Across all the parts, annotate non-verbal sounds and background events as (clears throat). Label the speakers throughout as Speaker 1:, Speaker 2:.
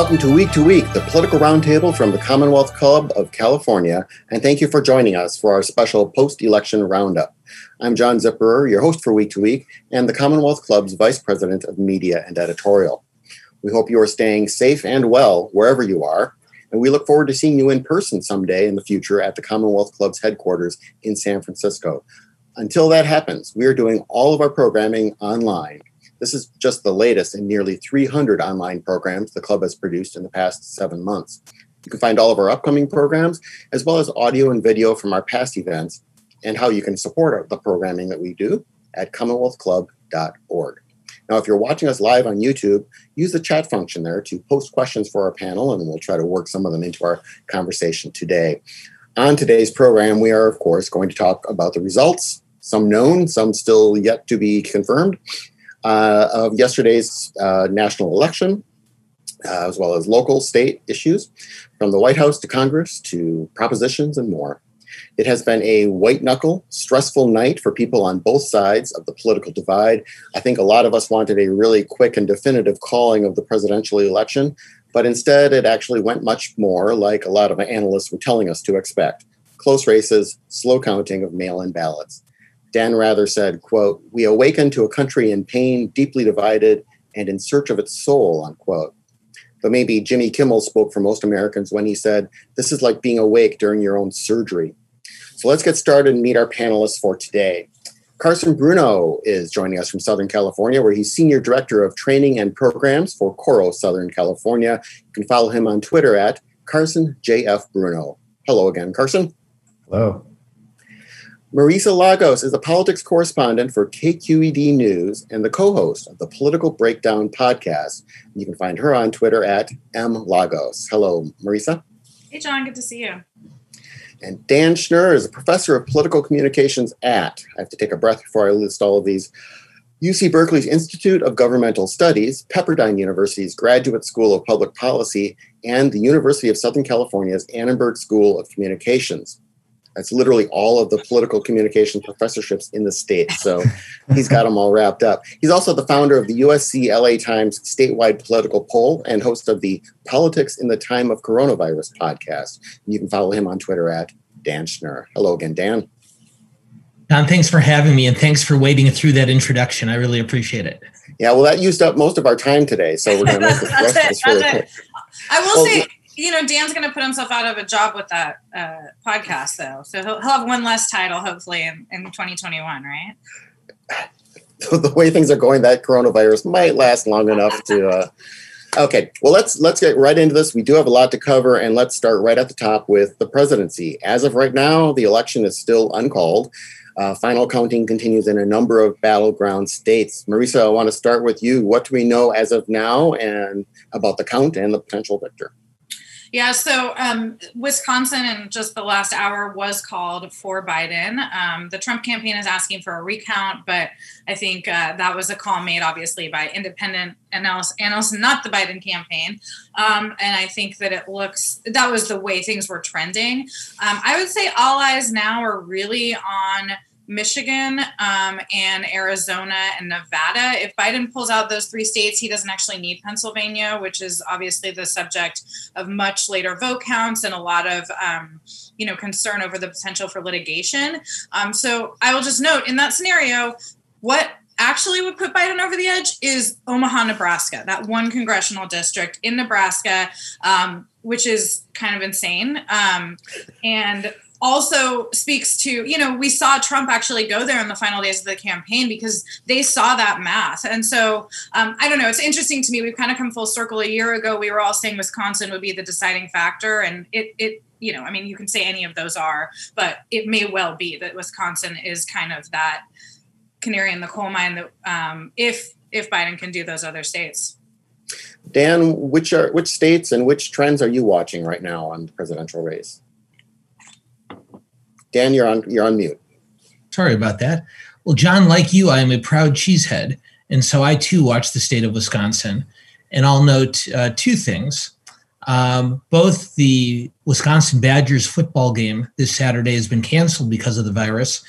Speaker 1: Welcome to Week to Week, the political roundtable from the Commonwealth Club of California, and thank you for joining us for our special post election roundup. I'm John Zipperer, your host for Week to Week, and the Commonwealth Club's Vice President of Media and Editorial. We hope you are staying safe and well wherever you are, and we look forward to seeing you in person someday in the future at the Commonwealth Club's headquarters in San Francisco. Until that happens, we are doing all of our programming online this is just the latest in nearly 300 online programs the club has produced in the past seven months. You can find all of our upcoming programs, as well as audio and video from our past events, and how you can support the programming that we do at commonwealthclub.org. Now, if you're watching us live on YouTube, use the chat function there to post questions for our panel, and we'll try to work some of them into our conversation today. On today's program, we are, of course, going to talk about the results, some known, some still yet to be confirmed, uh, of yesterday's uh, national election, uh, as well as local, state issues, from the White House to Congress to propositions and more. It has been a white knuckle, stressful night for people on both sides of the political divide. I think a lot of us wanted a really quick and definitive calling of the presidential election, but instead it actually went much more like a lot of analysts were telling us to expect close races, slow counting of mail in ballots. Dan Rather said, quote, we awaken to a country in pain, deeply divided, and in search of its soul, unquote. But maybe Jimmy Kimmel spoke for most Americans when he said, this is like being awake during your own surgery. So let's get started and meet our panelists for today. Carson Bruno is joining us from Southern California, where he's Senior Director of Training and Programs for Coro Southern California. You can follow him on Twitter at Carson JF Bruno. Hello again, Carson.
Speaker 2: Hello.
Speaker 1: Marisa Lagos is a politics correspondent for KQED News and the co host of the Political Breakdown podcast. You can find her on Twitter at mlagos. Hello, Marisa.
Speaker 3: Hey, John. Good to see you.
Speaker 1: And Dan Schnur is a professor of political communications at, I have to take a breath before I list all of these, UC Berkeley's Institute of Governmental Studies, Pepperdine University's Graduate School of Public Policy, and the University of Southern California's Annenberg School of Communications. That's literally all of the political communication professorships in the state. So (laughs) he's got them all wrapped up. He's also the founder of the USC LA Times statewide political poll and host of the Politics in the Time of Coronavirus podcast. You can follow him on Twitter at Dan Schnur. Hello again, Dan.
Speaker 4: Don, thanks for having me and thanks for wading through that introduction. I really appreciate it.
Speaker 1: Yeah, well, that used up most of our time today, so we're going to make this rest of this (laughs) really quick.
Speaker 3: I will well, say, you know, Dan's going to put himself out of a job with that uh, podcast, though. So he'll, he'll have one less title, hopefully, in, in 2021, right? (laughs)
Speaker 1: the way things are going, that coronavirus might last long enough to. Uh, okay, well let's let's get right into this. We do have a lot to cover, and let's start right at the top with the presidency. As of right now, the election is still uncalled. Uh, final counting continues in a number of battleground states. Marisa, I want to start with you. What do we know as of now, and about the count and the potential victor?
Speaker 3: Yeah, so um, Wisconsin in just the last hour was called for Biden. Um, the Trump campaign is asking for a recount, but I think uh, that was a call made obviously by independent analysts, analysts not the Biden campaign. Um, and I think that it looks that was the way things were trending. Um, I would say all eyes now are really on Michigan um, and Arizona and Nevada. If Biden pulls out those three states, he doesn't actually need Pennsylvania, which is obviously the subject of much later vote counts and a lot of um, you know concern over the potential for litigation. Um, so I will just note in that scenario, what actually would put Biden over the edge is Omaha, Nebraska, that one congressional district in Nebraska, um, which is kind of insane. Um, and also speaks to you know we saw trump actually go there in the final days of the campaign because they saw that math. And so um, i don't know it's interesting to me we've kind of come full circle. A year ago we were all saying wisconsin would be the deciding factor and it it you know i mean you can say any of those are but it may well be that wisconsin is kind of that canary in the coal mine that um, if if biden can do those other states.
Speaker 1: Dan which are which states and which trends are you watching right now on the presidential race Dan, you're on you're on mute.
Speaker 4: Sorry about that. Well, John, like you, I am a proud cheesehead, and so I too watch the state of Wisconsin. And I'll note uh, two things. Um, both the Wisconsin Badgers football game this Saturday has been canceled because of the virus,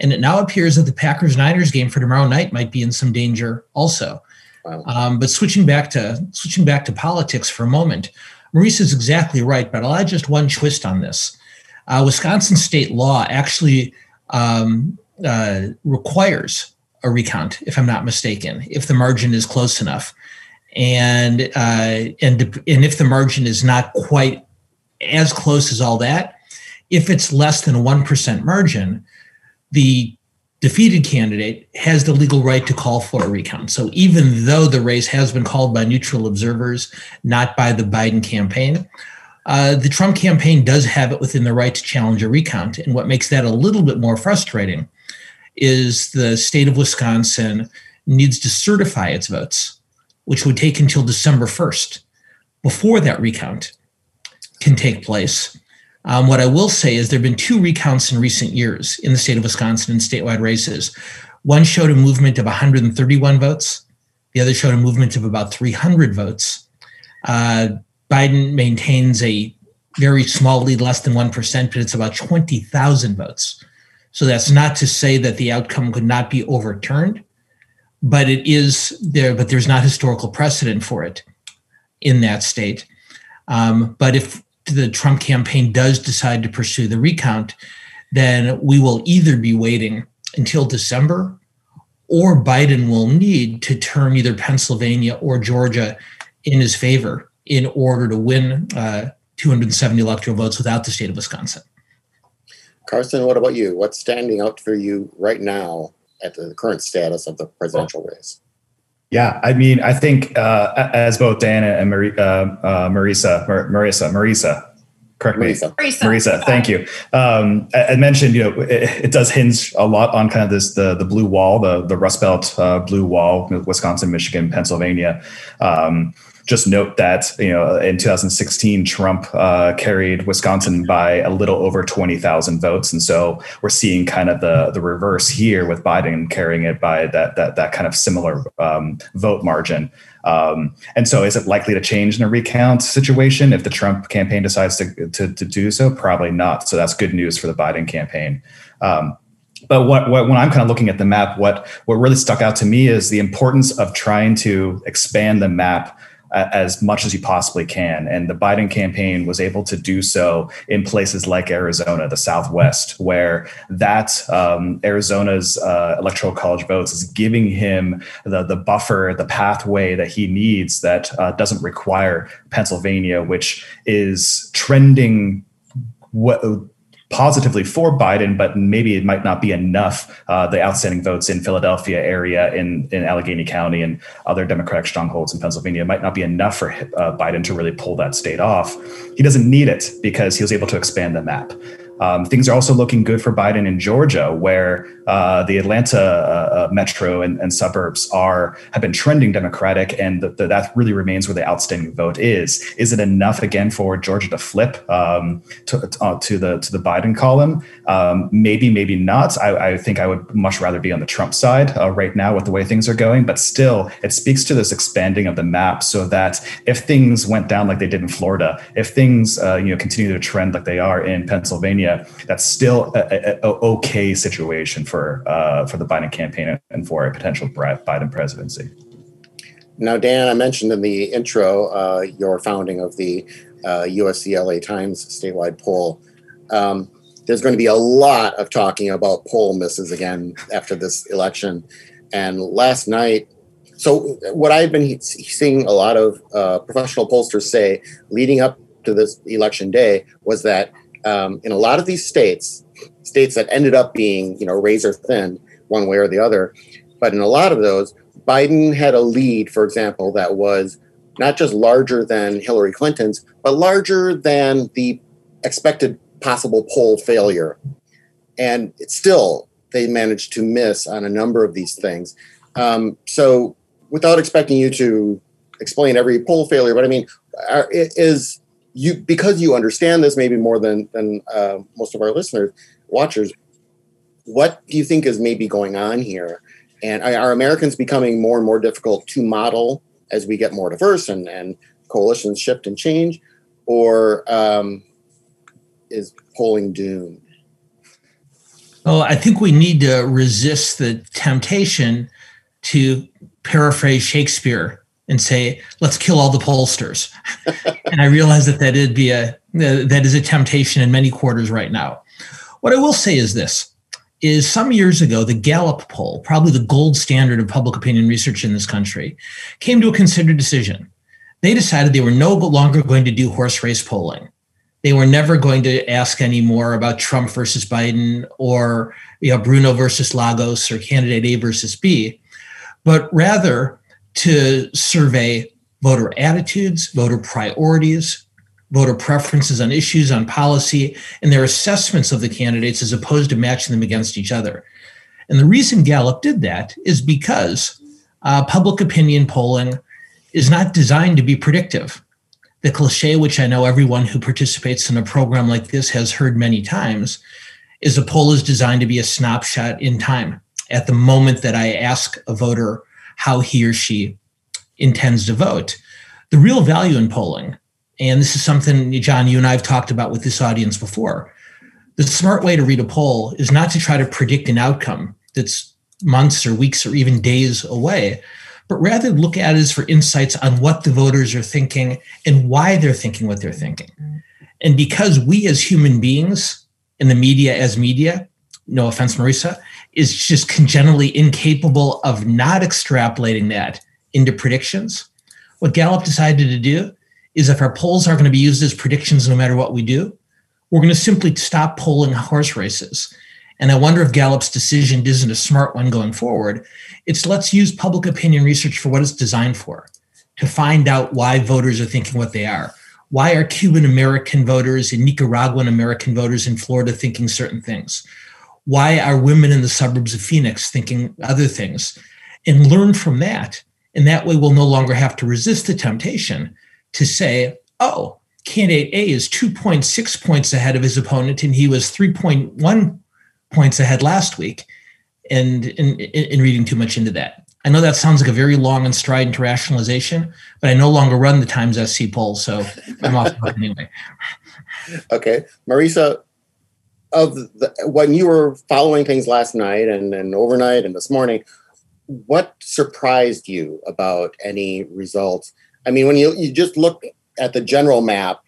Speaker 4: and it now appears that the Packers Niners game for tomorrow night might be in some danger also. Wow. Um, but switching back to switching back to politics for a moment, Marisa is exactly right. But I'll add just one twist on this. Uh, Wisconsin state law actually um, uh, requires a recount, if I'm not mistaken, if the margin is close enough, and uh, and and if the margin is not quite as close as all that, if it's less than one percent margin, the defeated candidate has the legal right to call for a recount. So even though the race has been called by neutral observers, not by the Biden campaign, uh, the Trump campaign does have it within the right to challenge a recount. And what makes that a little bit more frustrating is the state of Wisconsin needs to certify its votes, which would take until December 1st before that recount can take place. Um, what I will say is there have been two recounts in recent years in the state of Wisconsin in statewide races. One showed a movement of 131 votes, the other showed a movement of about 300 votes. Uh, Biden maintains a very small lead, less than 1%, but it's about 20,000 votes. So that's not to say that the outcome could not be overturned, but it is there, but there's not historical precedent for it in that state. Um, but if the Trump campaign does decide to pursue the recount, then we will either be waiting until December or Biden will need to turn either Pennsylvania or Georgia in his favor in order to win uh, 270 electoral votes without the state of Wisconsin.
Speaker 1: Carson, what about you? What's standing out for you right now at the current status of the presidential race?
Speaker 2: Yeah, I mean, I think uh, as both Dan and Mar- uh, uh, Marisa, Mar- Marisa, Marisa, correct me, Marisa,
Speaker 3: Marisa,
Speaker 2: Marisa thank you. Um, I, I, mentioned, you know, it, it, does hinge a lot on kind of this the the blue wall, the the Rust Belt uh, blue wall, Wisconsin, Michigan, Pennsylvania. Um, just note that you know in 2016 Trump uh, carried Wisconsin by a little over 20,000 votes, and so we're seeing kind of the the reverse here with Biden carrying it by that that that kind of similar um, vote margin. Um, and so, is it likely to change in a recount situation if the Trump campaign decides to, to, to do so? Probably not. So that's good news for the Biden campaign. Um, but what, what, when I'm kind of looking at the map, what what really stuck out to me is the importance of trying to expand the map as much as you possibly can. And the Biden campaign was able to do so in places like Arizona, the Southwest, where that um, Arizona's uh, electoral college votes is giving him the, the buffer, the pathway that he needs that uh, doesn't require Pennsylvania, which is trending what positively for Biden, but maybe it might not be enough. Uh, the outstanding votes in Philadelphia area, in in Allegheny County, and other Democratic strongholds in Pennsylvania might not be enough for uh, Biden to really pull that state off. He doesn't need it because he was able to expand the map. Um, things are also looking good for Biden in Georgia, where uh, the Atlanta uh, uh, metro and, and, suburbs are have been trending Democratic, and the, the, that really remains where the outstanding vote is. Is it enough again for Georgia to flip um, to, uh, to the to the Biden column? Um, maybe, maybe not. I, I, think I would much rather be on the Trump side uh, right now with the way things are going. But still, it speaks to this expanding of the map, so that if things went down like they did in Florida, if things uh, you know continue to trend like they are in Pennsylvania that's still a, okay situation for uh, for the Biden campaign and for a potential Biden presidency.
Speaker 1: Now, Dan, I mentioned in the intro uh, your founding of the uh, USC Times statewide poll. Um, there's going to be a lot of talking about poll misses again after this election. And last night, so what I've been seeing a lot of uh, professional pollsters say leading up to this election day was that um, in a lot of these states, states that ended up being, you know, razor thin one way or the other, but in a lot of those, Biden had a lead, for example, that was not just larger than Hillary Clinton's, but larger than the expected possible poll failure. And still, they managed to miss on a number of these things. Um, so, without expecting you to explain every poll failure, but I mean, are, is you because you understand this maybe more than than uh, most of our listeners watchers what do you think is maybe going on here? And are americans becoming more and more difficult to model as we get more diverse and, and coalitions shift and change? Or um, is polling doomed?
Speaker 4: Well i think we need to resist the temptation to paraphrase Shakespeare and say, let's kill all the pollsters. (laughs) and I realize that that would be a, that is a temptation in many quarters right now. What I will say is this is some years ago, the Gallup poll, probably the gold standard of public opinion research in this country, came to a considered decision. They decided they were no longer going to do horse race polling. They were never going to ask anymore about Trump versus Biden or you know, Bruno versus Lagos or candidate A versus B, but rather to survey voter attitudes, voter priorities, voter preferences on issues, on policy, and their assessments of the candidates as opposed to matching them against each other. And the reason Gallup did that is because uh, public opinion polling is not designed to be predictive. The cliche, which I know everyone who participates in a program like this has heard many times, is a poll is designed to be a snapshot in time at the moment that I ask a voter how he or she intends to vote. The real value in polling and this is something, John, you and I have talked about with this audience before. The smart way to read a poll is not to try to predict an outcome that's months or weeks or even days away, but rather look at it as for insights on what the voters are thinking and why they're thinking what they're thinking. And because we as human beings and the media as media, no offense, Marisa, is just congenitally incapable of not extrapolating that into predictions, what Gallup decided to do is if our polls are going to be used as predictions no matter what we do, we're going to simply stop polling horse races. And I wonder if Gallup's decision isn't a smart one going forward. It's let's use public opinion research for what it's designed for to find out why voters are thinking what they are. Why are Cuban American voters and Nicaraguan American voters in Florida thinking certain things? Why are women in the suburbs of Phoenix thinking other things? And learn from that. And that way we'll no longer have to resist the temptation to say, oh, candidate A is 2.6 points ahead of his opponent, and he was 3.1 points ahead last week, and in, in, in, reading too much into that. I know that sounds like a very long and strident rationalization, but I no longer run the Times SC poll, so I'm off anyway. (laughs)
Speaker 1: Okay, Marisa, of the, when you were following things last night and, and overnight and this morning, what surprised you about any results? I mean, when you you just look at the general map,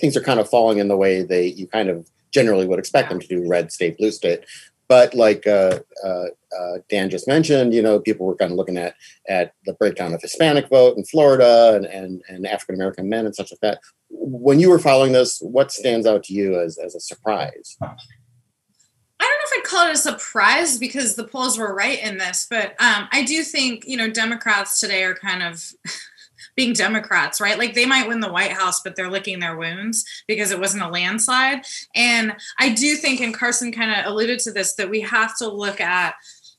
Speaker 1: things are kind of falling in the way they you kind of generally would expect them to do: red state, blue state. But like uh, uh, uh, Dan just mentioned, you know, people were kind of looking at at the breakdown of Hispanic vote in Florida and and, and African American men and such like that. When you were following this, what stands out to you as as a surprise?
Speaker 3: I don't know if I'd call it a surprise because the polls were right in this, but um, I do think you know Democrats today are kind of (laughs) being Democrats, right? Like they might win the White House, but they're licking their wounds because it wasn't a landslide. And I do think, and Carson kind of alluded to this, that we have to look at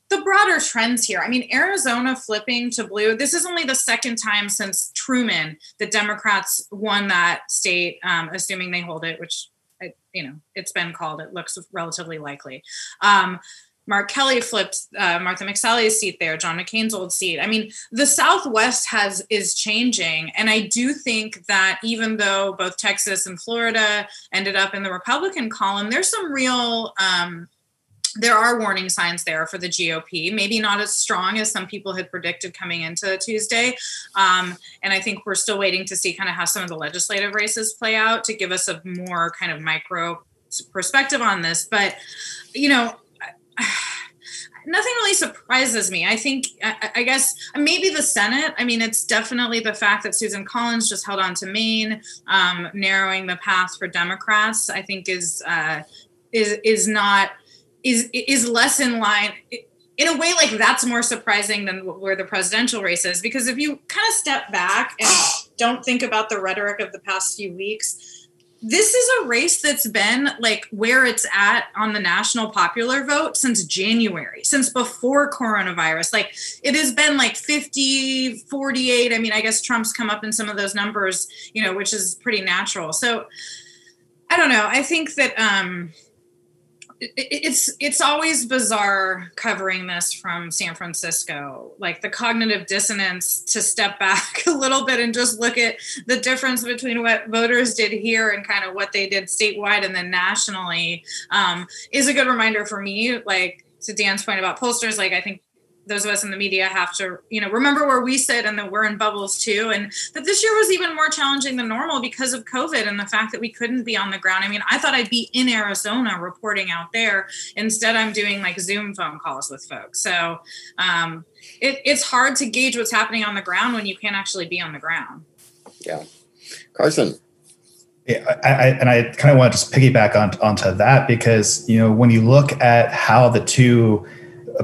Speaker 3: the broader trends here. I mean, Arizona flipping to blue. This is only the second time since Truman that Democrats won that state, um, assuming they hold it, which you know it's been called. It looks relatively likely. Um, Mark Kelly flipped uh, Martha McSally's seat there, John McCain's old seat. I mean, the Southwest has is changing, and I do think that even though both Texas and Florida ended up in the Republican column, there's some real um, there are warning signs there for the GOP. Maybe not as strong as some people had predicted coming into Tuesday, um, and I think we're still waiting to see kind of how some of the legislative races play out to give us a more kind of micro perspective on this. But you know (sighs) nothing really surprises me. I think, I, guess, maybe the Senate. I mean, it's definitely the fact that Susan Collins just held on to Maine, um, narrowing the path for Democrats. I think is uh, is is not is is less in line. In a way, like that's more surprising than where the presidential race is, because if you kind of step back and (gasps) don't think about the rhetoric of the past few weeks, this is a race that's been like where it's at on the national popular vote since January, since before coronavirus. Like it has been like 50, 48. I mean, I guess Trump's come up in some of those numbers, you know, which is pretty natural. So I don't know. I think that um it's it's always bizarre covering this from San Francisco like the cognitive dissonance to step back (laughs) a little bit and just look at the difference between what voters did here and kind of what they did statewide and then nationally um, is a good reminder for me like to Dan's point about pollsters like I think those of us in the media have to, you know, remember where we sit and that we're in bubbles too. And that this year was even more challenging than normal because of COVID and the fact that we couldn't be on the ground. I mean, I thought I'd be in Arizona reporting out there. Instead, I'm doing like Zoom phone calls with folks. So um, it, it's hard to gauge what's happening on the ground when you can't actually be on the ground.
Speaker 1: Yeah. Carson,
Speaker 2: yeah, I, I, and I kind of want to just piggyback on, onto that because you know when you look at how the two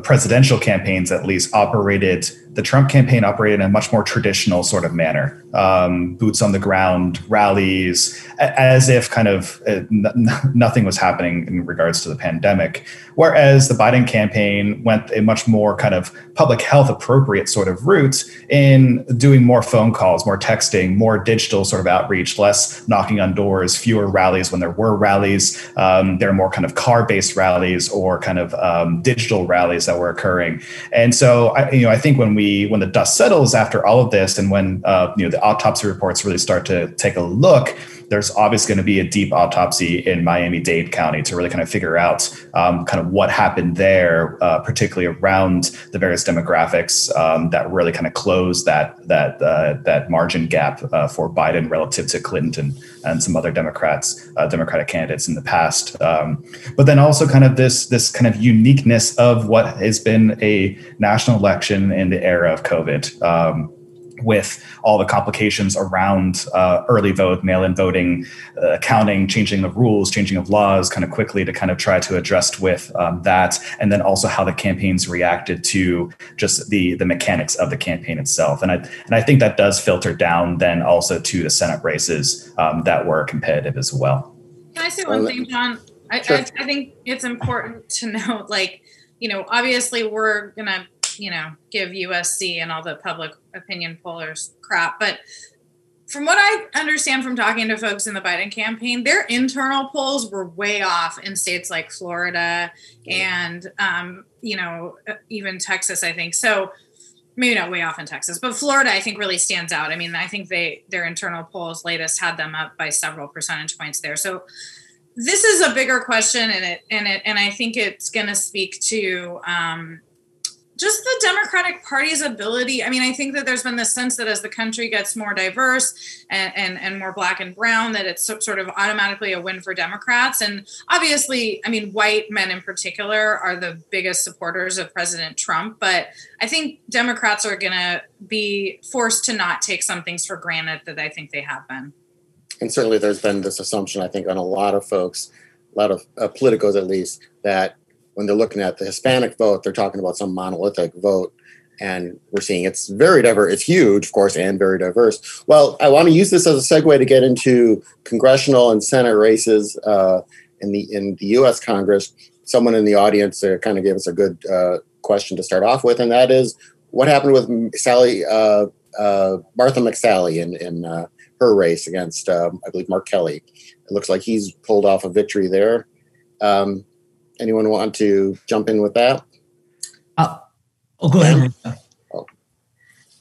Speaker 2: presidential campaigns at least operated the Trump campaign operated in a much more traditional sort of manner, um, boots on the ground, rallies, as if kind of uh, n- (laughs) nothing was happening in regards to the pandemic. Whereas the Biden campaign went a much more kind of public health appropriate sort of route in doing more phone calls, more texting, more digital sort of outreach, less knocking on doors, fewer rallies when there were rallies. Um, there are more kind of car based rallies or kind of um, digital rallies that were occurring. And so, I, you know, I think when we when the dust settles after all of this, and when uh, you know the autopsy reports really start to take a look, there's obviously going to be a deep autopsy in Miami Dade County to really kind of figure out um, kind of what happened there, uh, particularly around the various demographics um, that really kind of close that that uh, that margin gap uh, for Biden relative to Clinton and some other Democrats, uh, Democratic candidates in the past. Um, but then also kind of this this kind of uniqueness of what has been a national election in the era of COVID. With all the complications around uh, early vote, mail-in voting, uh, counting, changing of rules, changing of laws, kind of quickly to kind of try to address with um, that, and then also how the campaigns reacted to just the the mechanics of the campaign itself. And I and I think that does filter down then also to the Senate races um, that were competitive as well.
Speaker 3: Can I say one thing, John? I, sure. I, I think it's important to (laughs) note, like, you know, obviously we're gonna you know, give USC and all the public opinion pollers crap. But from what I understand from talking to folks in the Biden campaign, their internal polls were way off in states like Florida and, um, you know, even Texas, I think. So maybe not way off in Texas, but Florida, I think, really stands out. I mean, I think they their internal polls latest had them up by several percentage points there. So this is a bigger question, and it and it and I think it's going to speak to um, just the Democratic Party's ability. I mean, I think that there's been this sense that as the country gets more diverse and, and, and more black and brown, that it's sort of automatically a win for Democrats. And obviously, I mean, white men in particular are the biggest supporters of President Trump. But I think Democrats are going to be forced to not take some things for granted that I think they have been.
Speaker 1: And certainly, there's been this assumption, I think, on a lot of folks, a lot of uh, politicos at least, that when they're looking at the Hispanic vote, they're talking about some monolithic vote. And we're seeing it's very diverse. It's huge, of course, and very diverse. Well, I want to use this as a segue to get into congressional and Senate races uh, in the in the U.S. Congress. Someone in the audience uh, kind of gave us a good uh, question to start off with, and that is what happened with Sally uh, uh, Martha McSally in in uh, her race against, um, I believe, Mark Kelly. It looks like he's pulled off a victory there. Um, Anyone want to jump in with that?
Speaker 4: Uh, oh, go ahead.
Speaker 3: Oh.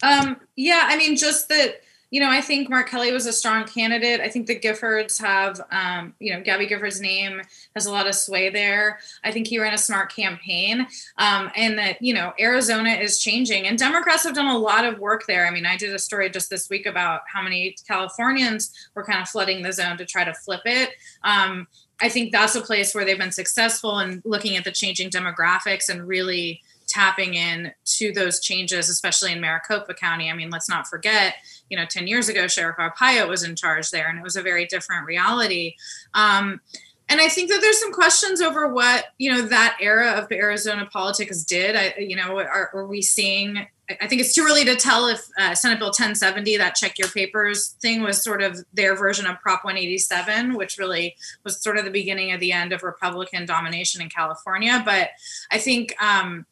Speaker 3: Um, yeah, I mean, just that, you know, I think Mark Kelly was a strong candidate. I think the Giffords have, um, you know, Gabby Giffords' name has a lot of sway there. I think he ran a smart campaign um, and that, you know, Arizona is changing and Democrats have done a lot of work there. I mean, I did a story just this week about how many Californians were kind of flooding the zone to try to flip it. Um, I think that's a place where they've been successful in looking at the changing demographics and really tapping in to those changes, especially in Maricopa County. I mean, let's not forget, you know, 10 years ago, Sheriff Arpaio was in charge there, and it was a very different reality. Um, and I think that there's some questions over what you know that era of Arizona politics did. I, you know, are, are we seeing I think it's too early to tell if uh, Senate Bill 1070, that check your papers thing, was sort of their version of Prop 187, which really was sort of the beginning of the end of Republican domination in California. But I think um,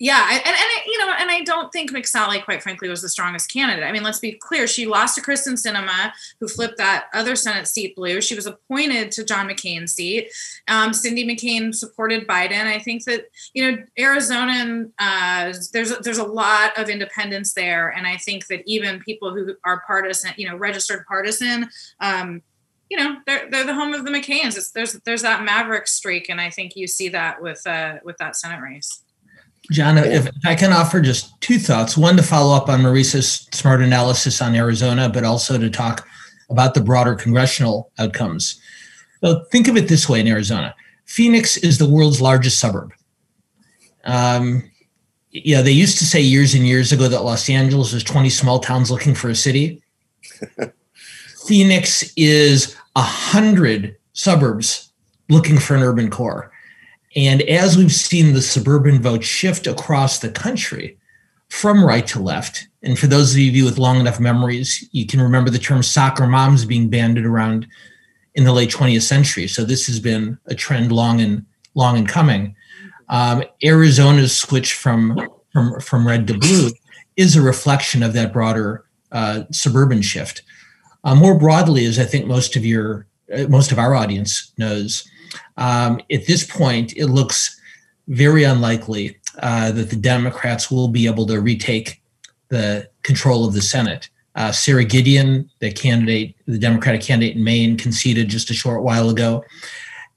Speaker 3: yeah, and, and you know, and I don't think McSally, quite frankly, was the strongest candidate. I mean, let's be clear: she lost to Kyrsten Sinema, who flipped that other Senate seat blue. She was appointed to John McCain's seat. Um, Cindy McCain supported Biden. I think that you know Arizona, and uh, there's there's a lot of independence there, and I think that even people who are partisan, you know, registered partisan. Um, you know they're, they're the home of the McCains. It's, there's there's that maverick streak, and I think you see that with uh, with that Senate race.
Speaker 4: John, if, I can offer just two thoughts. One to follow up on to follow up on Marisa's smart analysis on Arizona, but also to talk about the broader congressional outcomes. So think of it this way in Arizona Phoenix is the world's largest suburb. Um, yeah, they used to say years and years ago that Los Angeles was 20 small towns looking for a city. (laughs) Phoenix is a hundred suburbs looking for an urban core. And as we've seen the suburban vote shift across the country from right to left, and for those of you with long enough memories, you can remember the term soccer moms being bandied around in the late 20th century. So this has been a trend long and long and coming. Um, Arizona's switch from, from from red to blue is a reflection of that broader uh, suburban shift. Uh, more broadly, as I think most of your uh, most of our audience knows, um, at this point, it looks very unlikely uh, that the Democrats will be able to retake the control of the Senate. Uh, Sara Gideon, the candidate, the Democratic candidate in Maine, conceded just a short while ago.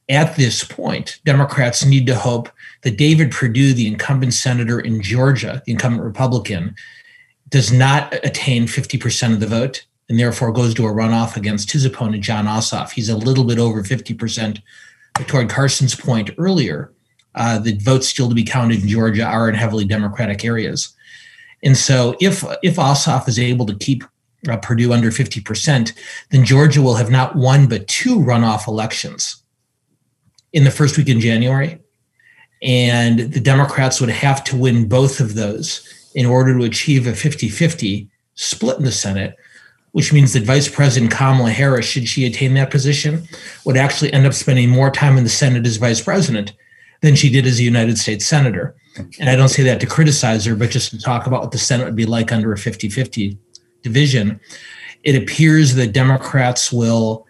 Speaker 4: At this point, Democrats need to hope that David Perdue, the incumbent senator in Georgia, the incumbent Republican, does not attain 50% of the vote and therefore goes to a runoff against his opponent, Jon Ossoff. He's a little bit over 50%. Toward Carson's point earlier, uh, the votes still to be counted in Georgia are in heavily Democratic areas. And so if, if Ossoff is able to keep uh, Perdue under 50%, then Georgia will have not one but two runoff elections in the first week in January. And the Democrats would have to win both of those in order to achieve a 50 50 split in the Senate, which means that Vice President Kamala Harris, should she attain that position, would actually end up spending more time in the Senate as vice president than she did as a United States Senator. And I don't say that to criticize her, but just to talk about what the Senate would be like under a 50 50 division. It appears that Democrats will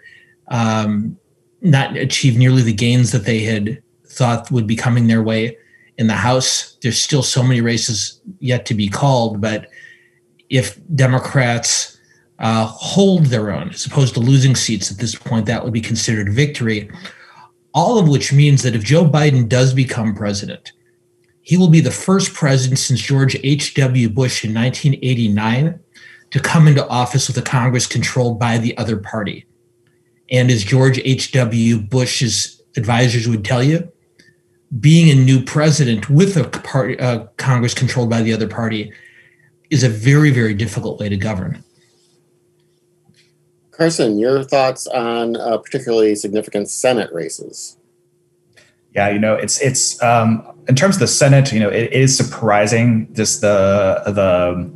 Speaker 4: um, not achieve nearly the gains that they had thought would be coming their way in the House. There's still so many races yet to be called, but if Democrats uh, hold their own, as opposed to losing seats at this point, that would be considered victory. All of which means that if Joe Biden does become president, he will be the first president since George H.W. Bush in 1989 to come into office with a Congress controlled by the other party. And as George H.W. Bush's advisors would tell you, being a new president with a party, uh, Congress controlled by the other party is a very, very difficult way to govern.
Speaker 1: Carson, your thoughts on uh, particularly significant Senate races?
Speaker 2: Yeah, you know, it's it's um, in terms of the Senate, you know, it, is surprising just the the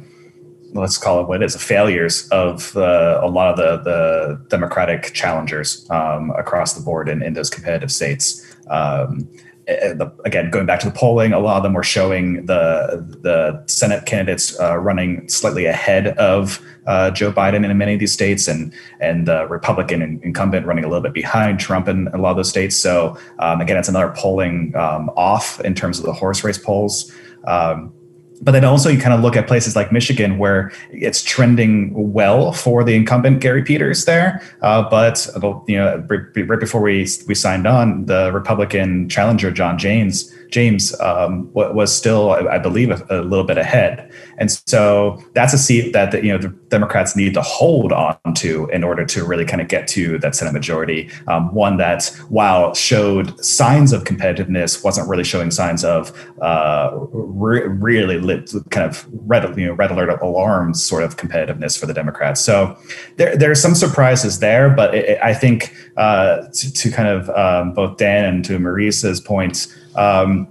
Speaker 2: let's call it what it is, the failures of uh, a lot of the the Democratic challengers um, across the board in, in those competitive states. Um, uh, the, again, going back to the polling, a lot of them were showing the the Senate candidates uh, running slightly ahead of uh, Joe Biden in many of these states, and and the Republican incumbent running a little bit behind Trump in a lot of those states. So um, again, it's another polling um, off in terms of the horse race polls. Um, but then also you kind of look at places like Michigan where it's trending well for the incumbent Gary Peters there. Uh, but you know, right before we we signed on, the Republican challenger John James James um, was still, I believe, a, a, little bit ahead. And so that's a seat that the, you know the Democrats need to hold on to in order to really kind of get to that Senate majority. Um, one that, while showed signs of competitiveness, wasn't really showing signs of uh, re- really lit, kind of red, you know, red alert alarms sort of competitiveness for the Democrats. So there, there are some surprises there, but it, I think uh, to, to, kind of um, both Dan and to Marisa's points um,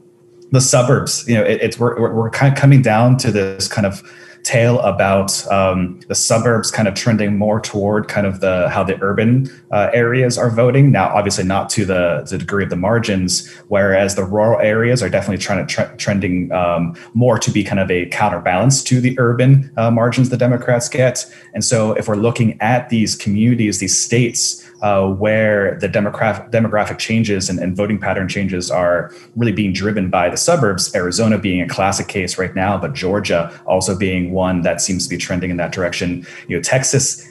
Speaker 2: the suburbs. You know, it, it's we're, we're kind of coming down to this kind of tale about um, the suburbs kind of trending more toward kind of the how the urban uh, areas are voting now obviously not to the, the degree of the margins whereas the rural areas are definitely trying to tre- trending um, more to be kind of a counterbalance to the urban uh, margins the democrats get and so if we're looking at these communities these states uh, where the demographic demographic changes and, and, voting pattern changes are really being driven by the suburbs. Arizona being a classic case right now, but Georgia also being one that seems to be trending in that direction. You know, Texas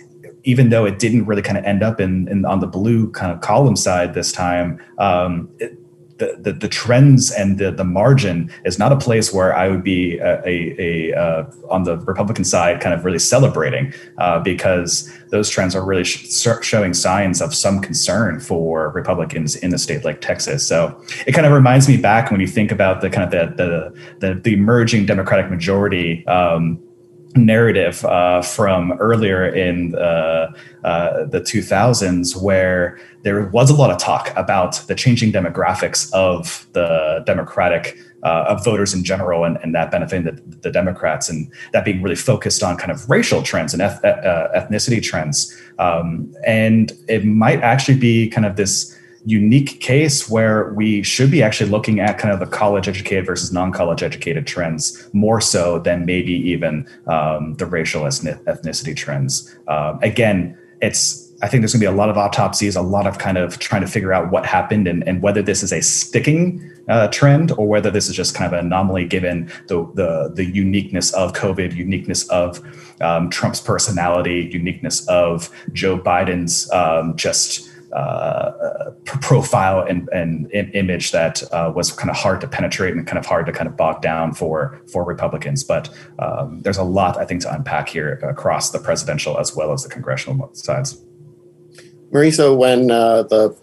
Speaker 2: even though it didn't really kind of end up in, in on the blue kind of column side this time, um, it, the, the, the trends and the the margin is not a place where I would be a, a, a uh, on the Republican side kind of really celebrating uh, because those trends are really sh- showing signs of some concern for Republicans in a state like Texas. So it kind of reminds me back when you think about the kind of the the the, the emerging Democratic majority. Um, narrative uh, from earlier in uh, uh, the 2000s where there was a lot of talk about the changing demographics of the democratic uh, of voters in general and, and that benefiting the, the, democrats and that being really focused on kind of racial trends and eth- uh, ethnicity trends. Um, and it might actually be kind of this unique case where we should be actually looking at kind of the college educated versus non-college educated trends more so than maybe even um, the racial ethnicity trends. Um, again, it's I think there's going to be a lot of autopsies, a lot of kind of trying to figure out what happened and, and whether this is a sticking uh, trend or whether this is just kind of an anomaly given the the, the uniqueness of COVID, uniqueness of um, Trump's personality, uniqueness of Joe Biden's um, just uh, profile and, and, image that uh, was kind of hard to penetrate and kind of hard to kind of bog down for for Republicans. But um, there's a lot I think to unpack here across the presidential as well as the congressional sides.
Speaker 1: Marisa, when uh, the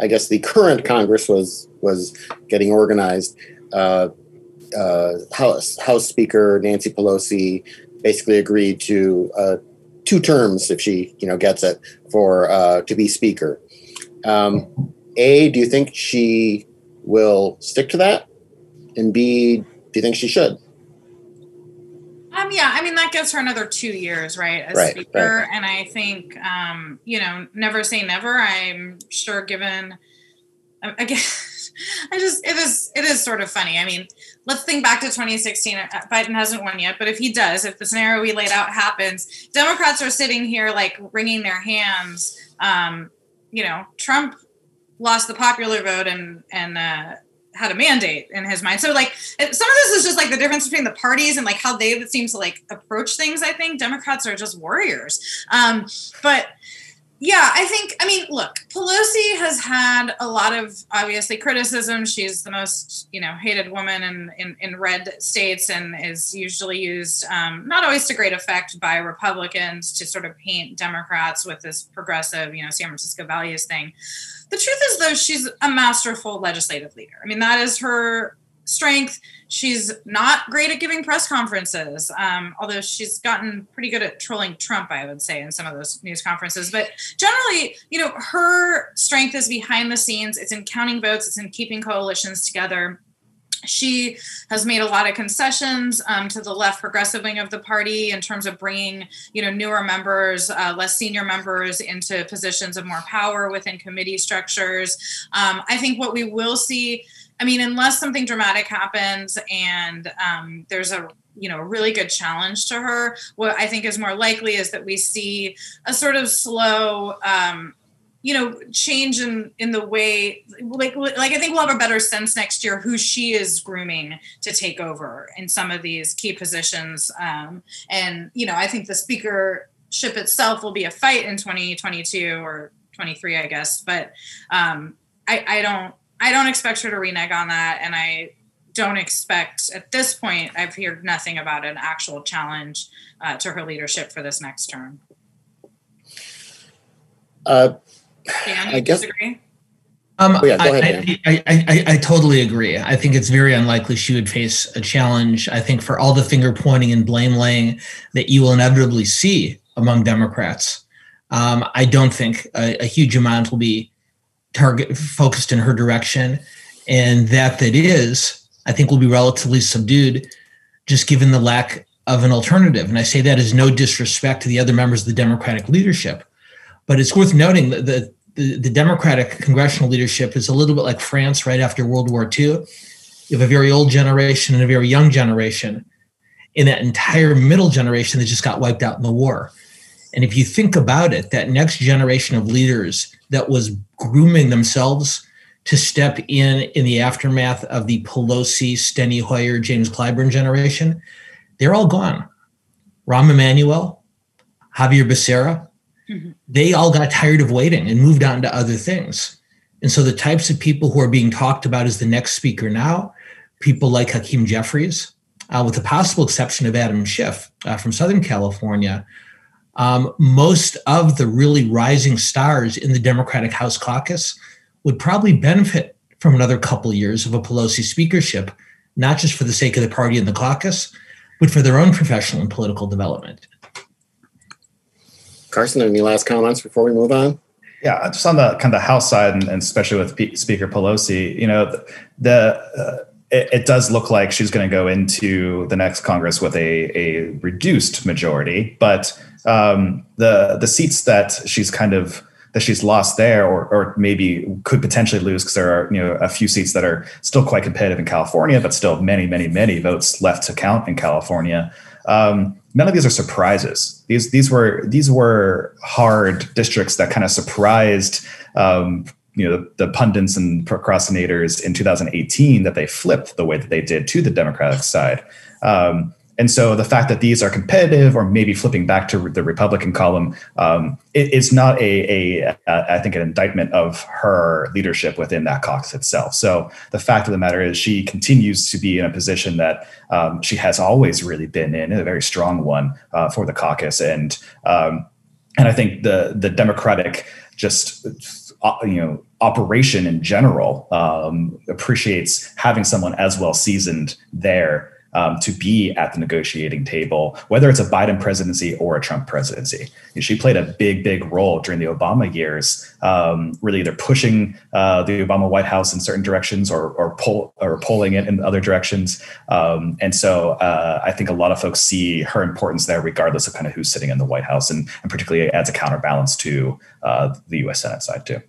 Speaker 1: I guess the current Congress was was getting organized, uh, uh, House House Speaker Nancy Pelosi basically agreed to uh, two terms if she you know gets it for uh, to be speaker. Um, a, do you think she will stick to that? And B, do you think she should?
Speaker 3: Um, yeah, I mean that gives her another two years, right, as right, speaker. Right. And I think, um, you know, never say never. I'm sure, given (laughs) again, I just it is it is sort of funny. I mean, let's think back to 2016. Uh, Biden hasn't won yet, but if he does, if the scenario we laid out happens, Democrats are sitting here like wringing their hands. Um, you know, Trump lost the popular vote and and uh, had a mandate in his mind. So like some of this is just like the difference between the parties and like how they seem to like approach things. I think Democrats are just warriors. Um, but yeah, I think, I mean, look, Pelosi has had a lot of obviously criticism. She's the most, you know, hated woman in, in, in red states and is usually used, um, not always to great effect by Republicans to sort of paint Democrats with this progressive, you know, San Francisco values thing. The truth is, though, she's a masterful legislative leader. I mean, that is her strength. She's not great at giving press conferences, um, although she's gotten pretty good at trolling Trump, I would say, in some of those news conferences. But generally, you know, her strength is behind the scenes. It's in counting votes. It's in keeping coalitions together she has made a lot of concessions um, to the left progressive wing of the party in terms of bringing you know newer members uh, less senior members into positions of more power within committee structures um, i think what we will see I mean, unless something dramatic happens and um, there's a you know really good challenge to her, what I think is more likely is that we see a sort of slow. Um, you know change in in the way like like i think we'll have a better sense next year who she is grooming to take over in some of these key positions um, and you know i think the speakership itself will be a fight in 2022 or 23 i guess but um, I, I don't I don't expect her to renege on that, and I don't expect at this point. I've heard nothing about an actual challenge uh, to her leadership for this next term.
Speaker 1: Uh, Dan, I guess.
Speaker 4: Disagree? Um, oh, yeah, go ahead, I, I, I, I, totally agree. I think it's very unlikely she would face a challenge. I think for all the finger pointing and blame laying that you will inevitably see among Democrats, um, I don't think a, a, huge amount will be target focused in her direction, and that that is, I think, will be relatively subdued, just given the lack of an alternative. And I say that as no disrespect to the other members of the Democratic leadership, but it's worth noting that the the, the Democratic congressional leadership is a little bit like France right after World War II. You have a very old generation and a very young generation. In that entire middle generation that just got wiped out in the war. And if you think about it, that next generation of leaders that was grooming themselves to step in in the aftermath of the Pelosi, Steny Hoyer, James Clyburn generation, they're all gone. Rahm Emanuel, Xavier Becerra, mm-hmm. they all got tired of waiting and moved on to other things. And so the types of people who are being talked about as the next speaker now, people like Hakeem Jeffries, uh, with the possible exception of Adam Schiff uh, from Southern California, um, most of the really rising stars in the Democratic House caucus would probably benefit from another couple years of a Pelosi speakership, not just for the sake of the party and the caucus, but for their own professional and political development.
Speaker 1: Carson, any last comments before we move on?
Speaker 2: Yeah, just on the kind of the House side, and, and especially with P- Speaker Pelosi, you know, the, the uh, it, it, does look like she's going to go into the next Congress with a, a reduced majority, but um, the the seats that she's kind of that she's lost there, or or maybe could potentially lose because there are you know a few seats that are still quite competitive in California, but still many many many votes left to count in California. Um, none of these are surprises. These these were these were hard districts that kind of surprised um, you know the, the, pundits and procrastinators in 2018 that they flipped the way that they did to the Democratic side. Um, and so the fact that these are competitive or maybe flipping back to the Republican column um, it, it's not a, a, a I think an indictment of her leadership within that caucus itself. So the fact of the matter is she continues to be in a position that um, she has always really been in, a very strong one uh, for the caucus. And um, and I think the the Democratic just uh, you know operation in general um, appreciates having someone as well seasoned there um, to be at the negotiating table, whether it's a Biden presidency or a Trump presidency. She played a big, big role during the Obama years, um, really either pushing uh, the Obama White House in certain directions or or, pull, or pulling it in other directions. Um, and so uh, I think a lot of folks see her importance there, regardless of kind of who's sitting in the White House, and, and particularly adds a counterbalance to uh, the U.S. Senate side too.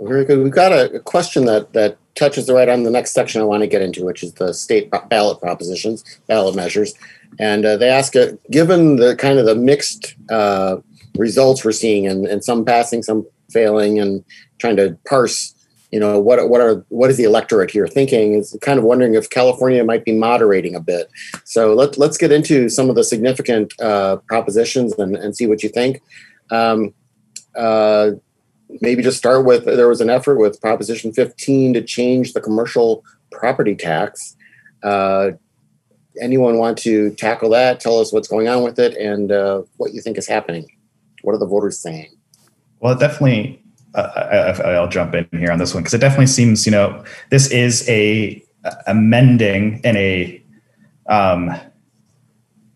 Speaker 1: Very good. We've got a, question that that touches right on the next section I want to get into, which is the state ballot propositions, ballot measures, and uh, they ask, uh, given the kind of the mixed uh, results we're seeing, and, and some passing, some failing, and trying to parse, you know, what what are what is the electorate here thinking? Is kind of wondering if California might be moderating a bit. So let let's get into some of the significant uh, propositions and, and see what you think. Um, uh, maybe just start with there was an effort with Proposition 15 to change the commercial property tax. Uh, anyone want to tackle that? Tell us what's going on with it and uh, what you think is happening. What are the voters saying?
Speaker 2: Well, definitely. Uh, I, will jump in here on this one because it definitely seems you know this is a amending and a um,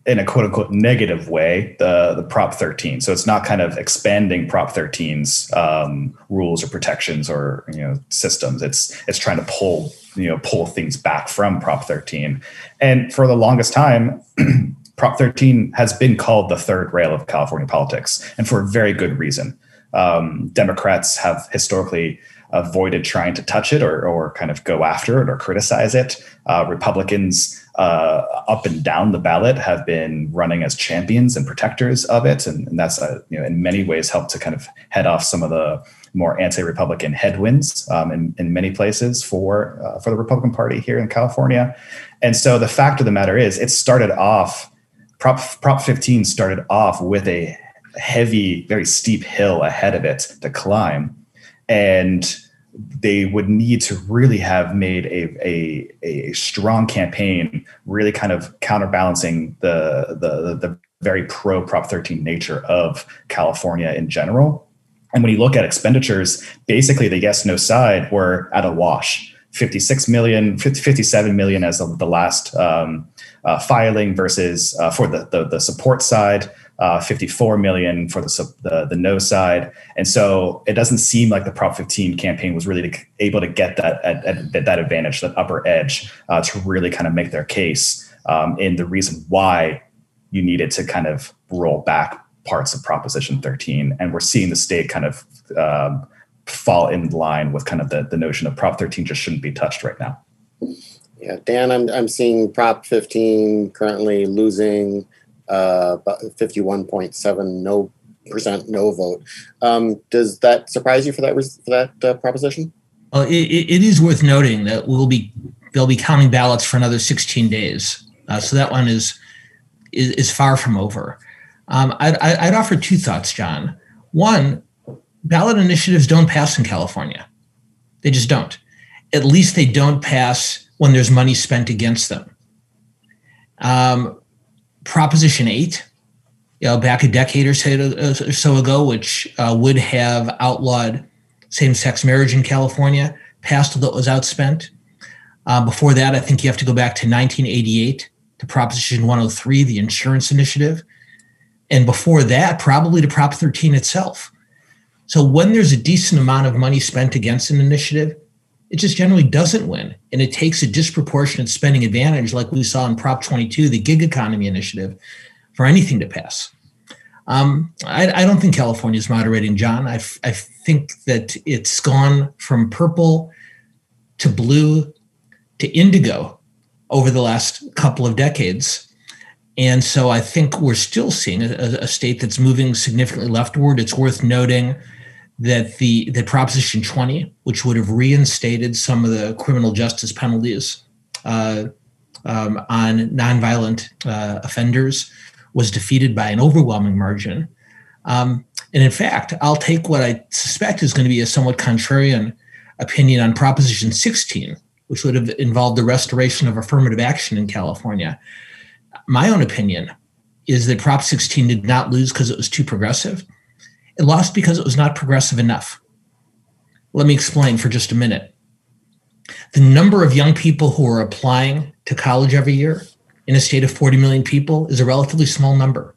Speaker 2: in a quote unquote negative way the the prop 13 so it's not kind of expanding prop 13's um, rules or protections or you know systems. It's it's trying to pull you know pull things back from prop 13 and for the longest time (clears throat) prop 13 has been called the third rail of california politics and for a very good reason. Um, democrats have historically avoided trying to touch it or, or kind of go after it or criticize it. Uh, Republicans uh, up and down the ballot have been running as champions and protectors of it, and, and that's uh, you know in many ways helped to kind of head off some of the more anti-Republican headwinds um, in, in many places for uh, for the Republican Party here in California. And so the fact of the matter is, it started off Prop Prop 15 started off with a heavy, very steep hill ahead of it to climb, and they would need to really have made a, a, a strong campaign, really kind of counterbalancing the, the, the very pro Prop 13 nature of California in general. And when you look at expenditures, basically the yes no side were at a wash. 56 million, 50, 57 million as of the last um, uh, filing versus uh, for the, the, the support side, uh, 54 million for the, the, the no side, and so it doesn't seem like the Prop 15 campaign was really able to get that at, at that advantage, that upper edge, uh, to really kind of make their case um, in the reason why you needed to kind of roll back parts of Proposition 13, and we're seeing the state kind of um, fall in line with kind of the, the notion of Prop 13 just shouldn't be touched right now.
Speaker 1: Yeah, Dan, I'm I'm seeing Prop 15 currently losing uh, 51.7 no percent no vote. Um, does that surprise you for that for that uh, proposition?
Speaker 4: Well, it, it is worth noting that we'll be they'll be counting ballots for another 16 days, uh, so that one is is, is far from over. Um, I'd, I'd offer two thoughts, John. One, ballot initiatives don't pass in California. They just don't. At least they don't pass when there's money spent against them. Um, Proposition 8, you know, back a decade or so, ago, which uh, would have outlawed same sex marriage in California, passed although it was outspent. Uh, before that, I think you have to go back to 1988 to Proposition 103, the insurance initiative. And before that, probably to Prop 13 itself. So when there's a decent amount of money spent against an initiative, it just generally doesn't win. And it takes a disproportionate spending advantage, like we saw in Prop 22, the gig economy initiative, for anything to pass. Um, I, I, don't think California is moderating, John. I, I think that it's gone from purple to blue to indigo over the last couple of decades. And so I think we're still seeing a, a state that's moving significantly leftward. It's worth noting that the that Proposition 20, which would have reinstated some of the criminal justice penalties uh, um, on nonviolent uh, offenders, was defeated by an overwhelming margin. Um, and in fact, I'll take what I suspect is going to be a somewhat contrarian opinion on Proposition 16, which would have involved the restoration of affirmative action in California. My own opinion is that Prop 16 did not lose because it was too progressive. It lost because it was not progressive enough. Let me explain for just a minute. The number of young people who are applying to college every year in a state of 40 million people is a relatively small number.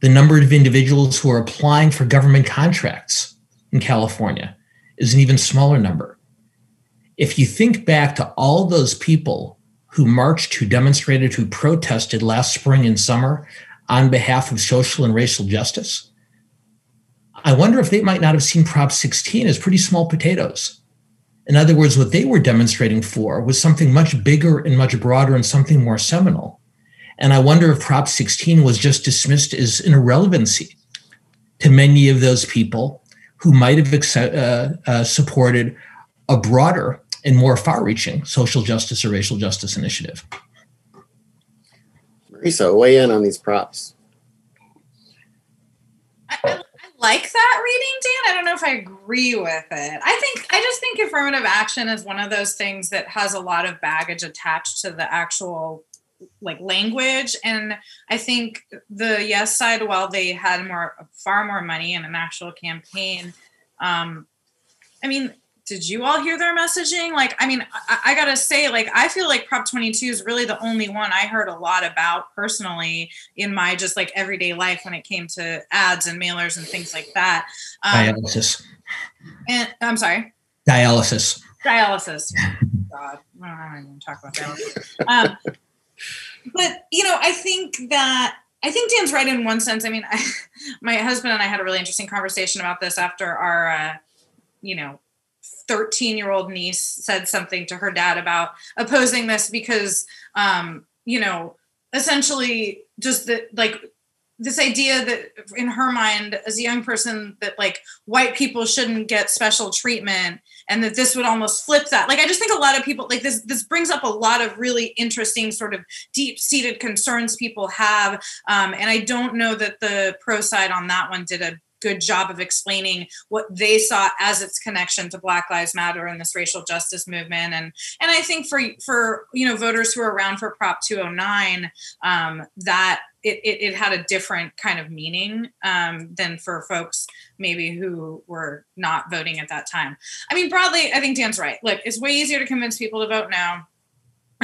Speaker 4: The number of individuals who are applying for government contracts in California is an even smaller number. If you think back to all those people who marched, who demonstrated, who protested last spring and summer on behalf of social and racial justice, I wonder if they might not have seen Prop 16 as pretty small potatoes. In other words, what they were demonstrating for was something much bigger and much broader and something more seminal. And I wonder if Prop 16 was just dismissed as an irrelevancy to many of those people who might have accept, uh, uh, supported a broader and more far reaching social justice or racial justice initiative.
Speaker 1: Marisa, weigh in on these props.
Speaker 3: I, like that reading, Dan. I don't know if I agree with it. I think I just think affirmative action is one of those things that has a lot of baggage attached to the actual like language and i think the yes side while they had more far more money in an actual campaign um i mean did you all hear their messaging? Like, I mean, I, I, gotta say, like, I feel like Prop 22 is really the only one I heard a lot about personally in my just like everyday life when it came to ads and mailers and things like that.
Speaker 4: Um, Dialysis.
Speaker 3: And I'm sorry.
Speaker 4: Dialysis.
Speaker 3: Dialysis. God, I don't even talk about that. Um, but you know, I think that I think Dan's right in one sense. I mean, I, (laughs) my husband and I had a really interesting conversation about this after our, uh, you know, 13 year old niece said something to her dad about opposing this because um you know essentially just the like this idea that in her mind as a young person that like white people shouldn't get special treatment and that this would almost flip that. Like i just think a lot of people like this this brings up a lot of really interesting sort of deep seated concerns people have um, and i don't know that the pro side on that one did a good job of explaining what they saw as its connection to Black Lives Matter and this racial justice movement. And and I think for for you know voters who are around for Prop 209, um, that it, it, it, had a different kind of meaning um, than for folks maybe who were not voting at that time. I mean, broadly, I think Dan's right. Look, it's way easier to convince people to vote now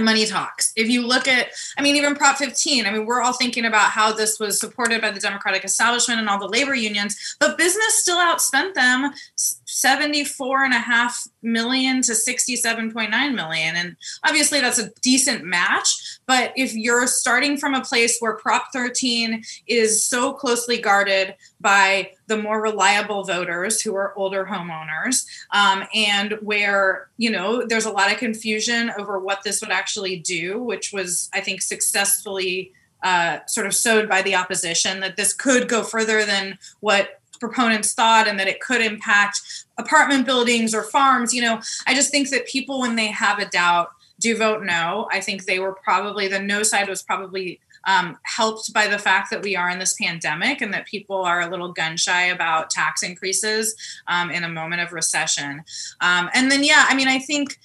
Speaker 3: money talks. If you look at, I mean, even Prop 15, I mean, we're all thinking about how this was supported by the Democratic establishment and all the labor unions, but business still outspent them 74 and a half million to 67.9 million. And obviously that's a decent match. But if you're starting from a place where Prop 13 is so closely guarded by the more reliable voters who are older homeowners, um, and where, you know, there's a lot of confusion over what this would actually do, which was, I think, successfully. Uh, sort of sowed by the opposition that this could go further than what proponents thought and that it could impact apartment buildings or farms you know i just think that people when they have a doubt do vote no i think they were probably the no side was probably um, helped by the fact that we are in this pandemic and that people are a little gun shy about tax increases um, in a moment of recession. Um, and then, yeah, I mean, I think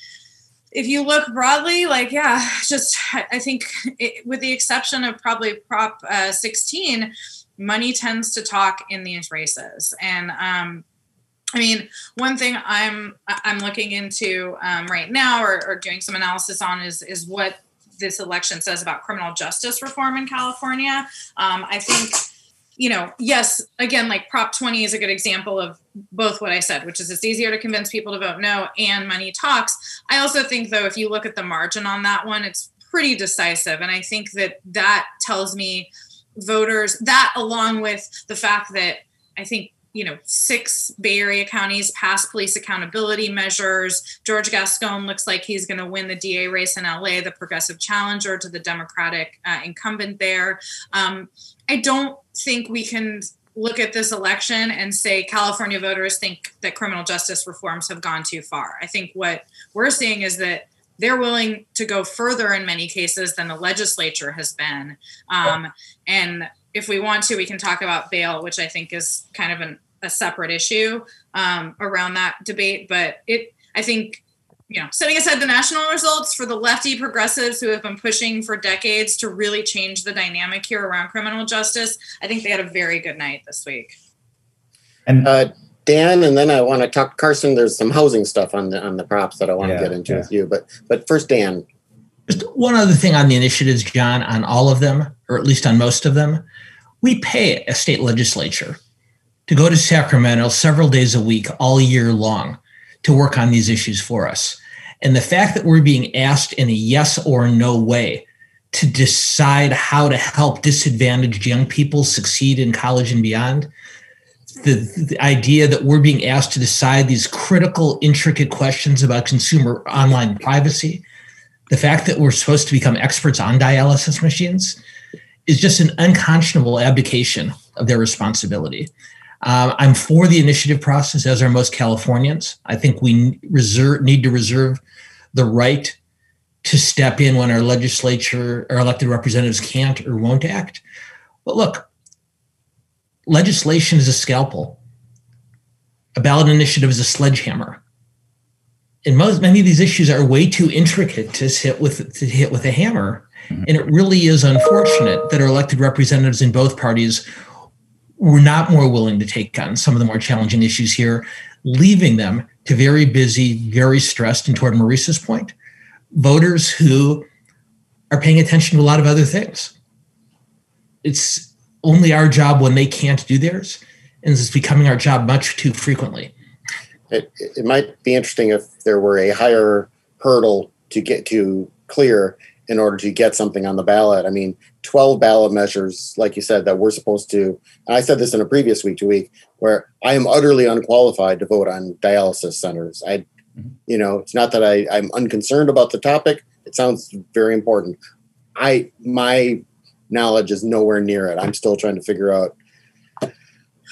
Speaker 3: if you look broadly, like, yeah, just I think it, with the exception of probably Prop uh, 16, money tends to talk in these races. And um, I mean, one thing I'm I'm looking into um, right now, or, or doing some analysis on, is is what this election says about criminal justice reform in California. Um, I think, you know, yes, again, like Prop 20 is a good example of both what I said, which is it's easier to convince people to vote no and money talks. I also think, though, if you look at the margin on that one, it's pretty decisive. And I think that that tells me voters that along with the fact that I think you know six Bay Area counties passed police accountability measures. George Gascon looks like he's going to win the DA race in LA, the progressive challenger to the Democratic uh, incumbent there. Um, I don't think we can look at this election and say California voters think that criminal justice reforms have gone too far. I think what we're seeing is that they're willing to go further in many cases than the legislature has been. Um, and if we want to, we can talk about bail, which I think is kind of an, a separate issue um, around that debate. But it, I think, you know, setting aside the national results for the lefty progressives who have been pushing for decades to really change the dynamic here around criminal justice, I think they had a very good night this week.
Speaker 1: And uh, Dan, and then I want to talk Carson. There's some housing stuff on the on the props that I want yeah, to get into yeah. with you. But but first, Dan.
Speaker 4: Just one other thing on the initiatives, John, on all of them, or at least on most of them, we pay a state legislature to go to Sacramento several days a week, all year long, to work on these issues for us. And the fact that we're being asked in a yes or no way to decide how to help disadvantaged young people succeed in college and beyond the, the, idea that we're being asked to decide these critical, intricate questions about consumer online privacy, the fact that we're supposed to become experts on dialysis machines is just an unconscionable abdication of their responsibility. Um, I'm for the initiative process, as are most Californians. I think we reserve, need to reserve the right to step in when our legislature, our elected representatives can't or won't act. But look, legislation is a scalpel. A ballot initiative is a sledgehammer. And most many of these issues are way too intricate to hit with to hit with a hammer. Mm-hmm. And it really is unfortunate that our elected representatives in both parties were not more willing to take on some of the more challenging issues here, leaving them to very busy, very stressed, and toward Marisa's point, voters who are paying attention to a lot of other things. It's only our job when they can't do theirs, and this is becoming our job much too frequently.
Speaker 1: It, it might be interesting if there were a higher hurdle to get to clear in order to get something on the ballot. I mean, 12 ballot measures, like you said, that we're supposed to, and I said this in a previous week to week, where I am utterly unqualified to vote on dialysis centers. I, mm-hmm. you know, it's not that I, I'm unconcerned about the topic. It sounds very important. I, my knowledge is nowhere near it. I'm still trying to figure out (sighs)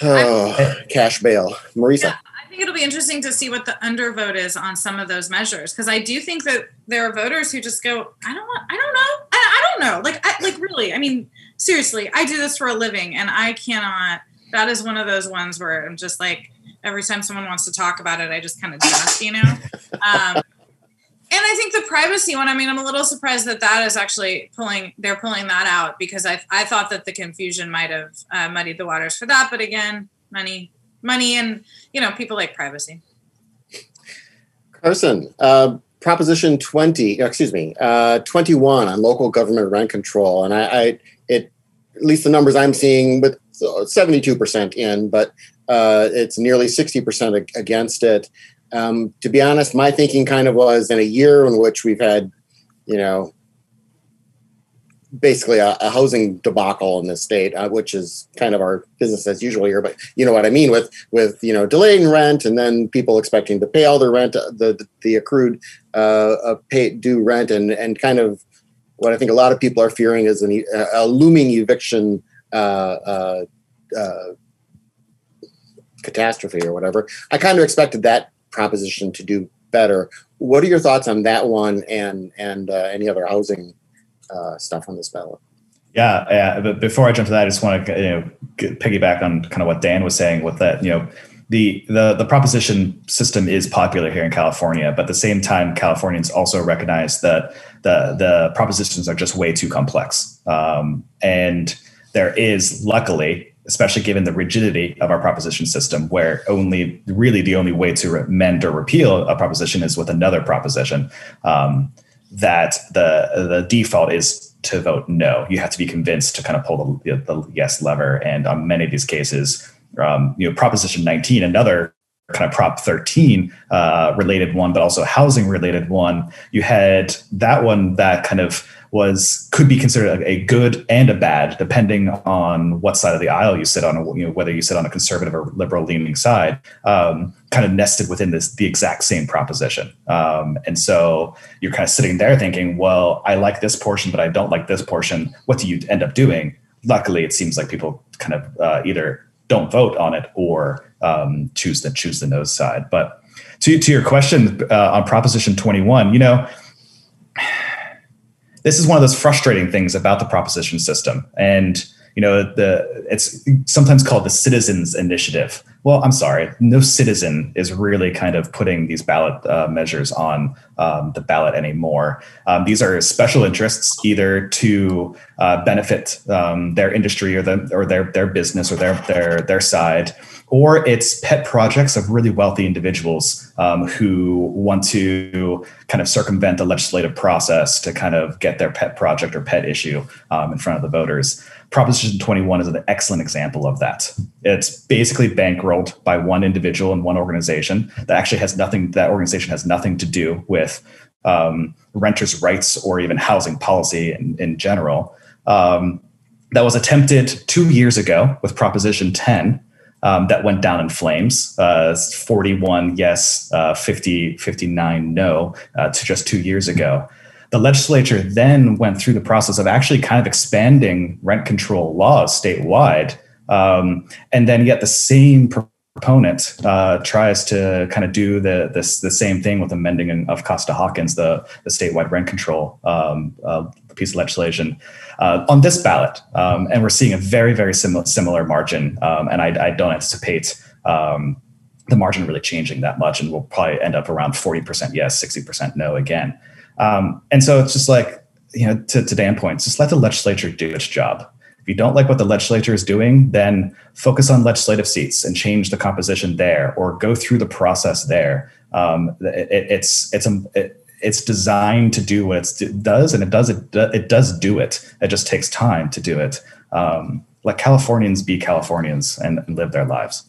Speaker 1: uh, cash bail. Marisa. Yeah,
Speaker 3: I think it'll be interesting to see what the undervote is on some of those measures because I do think that there are voters who just go, I don't want, I don't know, I, I don't know. Like, I, like really, I mean, seriously, I do this for a living and I cannot. That is one of those ones where I'm just like, every time someone wants to talk about it, I just kind of just, you know. (laughs) Um, and I think the privacy one. I mean, I'm a little surprised that that is actually pulling. They're pulling that out because I I thought that the confusion might have uh, muddied the waters for that. But again, money, money, and you know, people like privacy.
Speaker 1: Carson, uh, Proposition 20, excuse me, uh, 21 on local government rent control, and I, I it at least the numbers I'm seeing with 72% in, but uh, it's nearly 60% against it. Um, to be honest, my thinking kind of was in a year in which we've had, you know, basically a, a housing debacle in the state, uh, which is kind of our business as usual here. But you know what I mean with with you know delaying rent and then people expecting to pay all their rent, uh, the the accrued uh, uh, pay due rent, and and kind of what I think a lot of people are fearing is an, a looming eviction. Uh, catastrophe or whatever. I kind of expected that proposition to do better. What are your thoughts on that one and and uh, any other housing uh, stuff on this ballot?
Speaker 2: Yeah, yeah. But before I jump to that, I just want to you know piggyback on kind of what Dan was saying with that. You know, the the the proposition system is popular here in California, but at the same time, Californians also recognize that the the propositions are just way too complex, um, and there is luckily especially given the rigidity of our proposition system, where only really the only way to amend or repeal a proposition is with another proposition. Um, that the the default is to vote no. You have to be convinced to kind of pull the, the yes lever, and on many of these cases, um, you know, Proposition 19, another kind of Prop 13 uh, related one, but also housing related one. You had that one that kind of was could be considered a, good and a bad, depending on what side of the aisle you sit on, you know, whether you sit on a conservative or liberal leaning side, um, kind of nested within this the exact same proposition. Um, and so you're kind of sitting there thinking, well, I like this portion, but I don't like this portion. What do you end up doing? Luckily, it seems like people kind of uh, either don't vote on it or um, choose the choose the no side. But to to your question uh, on Proposition 21, you know this is one of those frustrating things about the proposition system. And you know, the it's sometimes called the citizens initiative. Well, I'm sorry, no citizen is really kind of putting these ballot uh, measures on um, the ballot anymore. Um, these are special interests, either to uh, benefit um, their industry or the or their their business or their their their side or it's pet projects of really wealthy individuals um, who want to kind of circumvent the legislative process to kind of get their pet project or pet issue um, in front of the voters. Proposition 21 is an excellent example of that. It's basically bankrolled by one individual and one organization that actually has nothing, that organization has nothing to do with um, renters' rights or even housing policy in, in general. Um, that was attempted two years ago with Proposition 10, um, that went down in flames. Uh, 41 yes, uh, 50, 59 no uh, to just two years ago. The legislature then went through the process of actually kind of expanding rent control laws statewide. Um, and then yet the same proponent uh, tries to kind of do the this the same thing with amending of Costa Hawkins, the, the statewide rent control um, uh, piece of legislation uh, on this ballot, um, and we're seeing a very very similar similar margin. Um, and I, I, don't anticipate um, the margin really changing that much, and we'll probably end up around forty percent yes, sixty percent no again. Um, and so it's just like you know, to, to Dan points, just let the legislature do its job. If you don't like what the legislature is doing, then focus on legislative seats and change the composition there, or go through the process there. Um, it, it's it's a it, it's designed to do what it does, and it does it. It does do it. It just takes time to do it. Um, let Californians be Californians and, and live their lives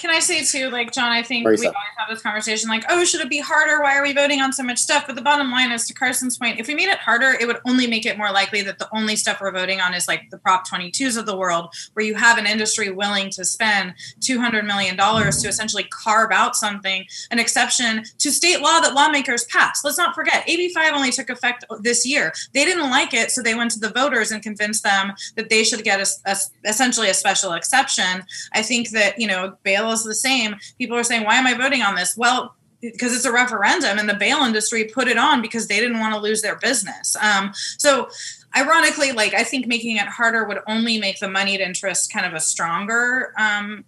Speaker 3: can I say too, like John, I think we always have this conversation like, oh, should it be harder? Why are we voting on so much stuff? But the bottom line is to Carson's point, if we made it harder, it would only make it more likely that the only stuff we're voting on is like the Prop 22s of the world, where you have an industry willing to spend $200 million to essentially carve out something, an exception to state law that lawmakers passed. Let's not forget, AB5 only took effect this year. They didn't like it, so they went to the voters and convinced them that they should get a, a, essentially a special exception. I think that, you know, bail is the same. People are saying, why am I voting on this? Well, because it's a referendum and the bail industry put it on because they didn't want to lose their business. Um, so ironically, like I think making it harder would only make the moneyed interest kind of a stronger, um,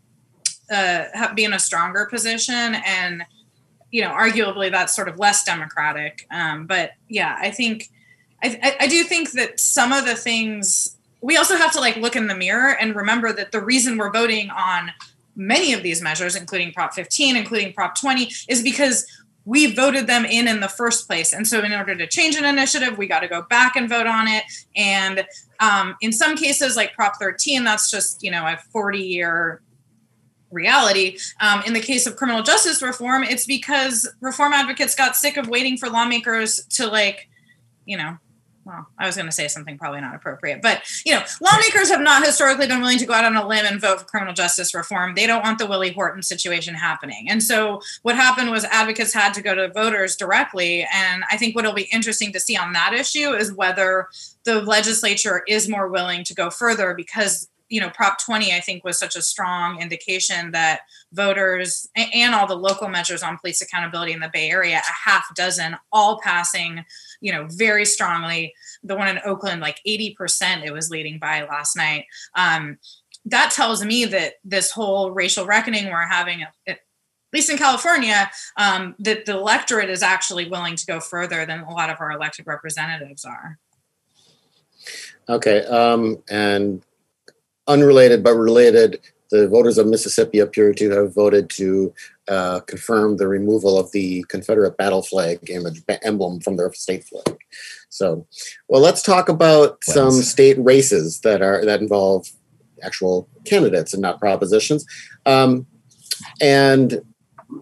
Speaker 3: uh, be in a stronger position. And, you know, arguably that's sort of less democratic. Um, but yeah, I think, I, I do think that some of the things we also have to like look in the mirror and remember that the reason we're voting on many of these measures, including Prop 15, including Prop 20, is because we voted them in in the first place. And so, in order to change an initiative, we got to go back and vote on it. And um, in some cases, like Prop 13, that's just, you know, a 40 year reality. Um, in the case of criminal justice reform, it's because reform advocates got sick of waiting for lawmakers to, like, you know, well, I was going to say something probably not appropriate, but you know, lawmakers have not historically been willing to go out on a limb and vote for criminal justice reform. They don't want the Willie Horton situation happening. And so what happened was advocates had to go to voters directly. And I think what'll be interesting to see on that issue is whether the legislature is more willing to go further because you know prop 20 i think was such a strong indication that voters and all the local measures on police accountability in the bay area a half dozen all passing you know, very strongly. The one in Oakland, like 80%, it was leading by last night. Um, that tells me that this whole racial reckoning we're having, at least in California, um, that the electorate is actually willing to go further than a lot of our elected representatives are.
Speaker 1: Okay, um, and unrelated but related, the voters of Mississippi appear to have voted to uh, confirm the removal of the Confederate battle flag image emblem from their state flag. So, well, let's talk about some state races that are that involve actual candidates and not propositions. Um, and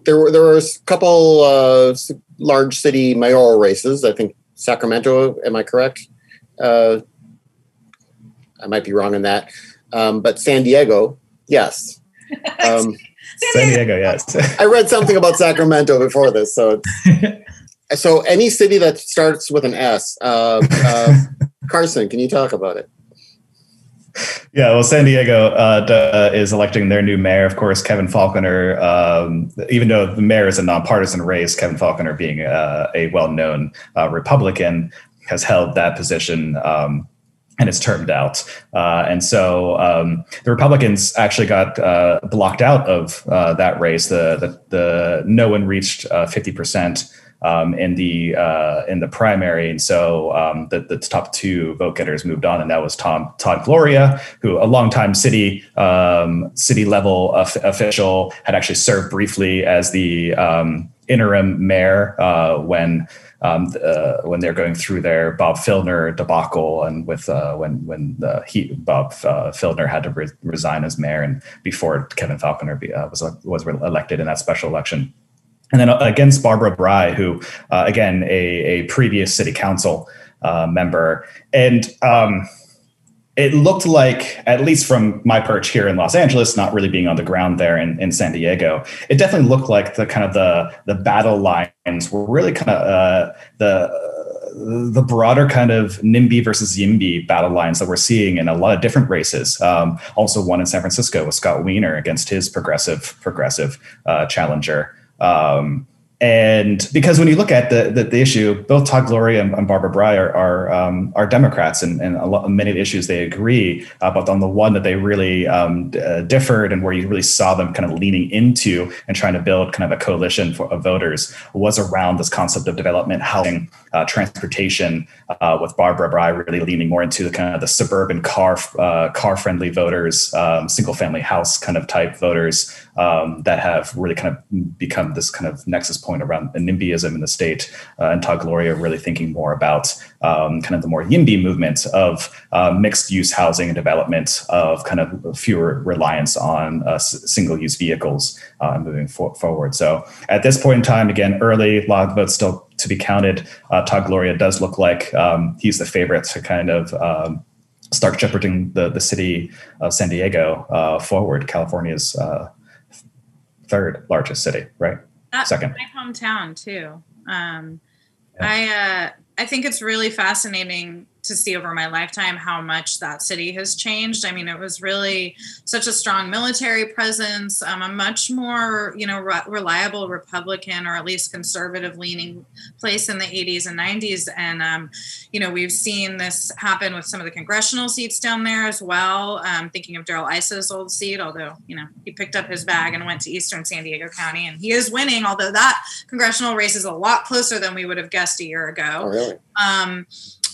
Speaker 1: there were there were a couple uh, large city mayoral races. I think Sacramento. Am I correct? Uh, I might be wrong in that. Um, but San Diego, yes. (laughs)
Speaker 2: Um, San Diego, yes.
Speaker 1: I read something about Sacramento before this, so (laughs) so any city that starts with an S. Uh, uh, Carson, can you talk about it?
Speaker 2: Yeah, well, San Diego uh, is electing their new mayor. Of course, Kevin Faulconer. Um, even though the mayor is a nonpartisan race, Kevin Faulconer, being uh, a well-known uh, Republican, has held that position um, and it's termed out. Uh, and so um, the Republicans actually got uh, blocked out of uh, that race. The, the, the no one reached uh, fifty percent. Um, in the uh, in the primary, and so um, the, the top two vote getters moved on, and that was Tom Todd Gloria, who a longtime city um, city level official had actually served briefly as the um, interim mayor uh, when um, uh, when they're going through their Bob Filner debacle, and with uh, when when the, he Bob uh, Filner had to re- resign as mayor, and before Kevin Faulconer be, uh, was was elected in that special election, and then uh, against Barbara Bry, who uh, again a a previous city council member, and. Um, it looked like, at least from my perch here in Los Angeles, not really being on the ground there in, in San Diego, it definitely looked like the kind of the the battle lines were really kind of uh, the the broader kind of NIMBY versus YIMBY battle lines that we're seeing in a lot of different races. Um, also, one in San Francisco with Scott Wiener against his progressive progressive uh, challenger. Um, and because when you look at the the, the issue, both Todd Gloria and, and Barbara Bry are are, um, are Democrats, and, and a lot, many of the issues they agree. Uh, but on the one that they really um, uh, differed, and where you really saw them kind of leaning into and trying to build kind of a coalition for, of voters, was around this concept of development, housing, uh, transportation. Uh, with Barbara Bry really leaning more into the kind of the suburban car uh, car friendly voters, um, single family house kind of type voters um, that have really kind of become this kind of nexus point around the NIMBYism in the state. Uh, and Todd Gloria really thinking more about um, kind of the more YIMBY movement of uh, mixed use housing and development of kind of fewer reliance on uh, single use vehicles uh, moving for- forward. So at this point in time, again, early, of votes still to be counted. Uh, Todd Gloria does look like um, he's the favorite to kind of um, start shepherding the, the city of San Diego uh, forward. California's third largest city, right?
Speaker 3: That's Second. My hometown too. Um, yeah. I uh, I think it's really fascinating to see over my lifetime how much that city has changed. I mean, it was really such a strong military presence, um, a much more, you know, re- reliable Republican or at least conservative leaning place in the 80s and 90s. And, um, you know, we've seen this happen with some of the congressional seats down there as well. Um, thinking of Darrell Issa's old seat, although, you know, he picked up his bag and went to Eastern San Diego County and he is winning, although that congressional race is a lot closer than we would have guessed a year ago.
Speaker 1: Oh, really?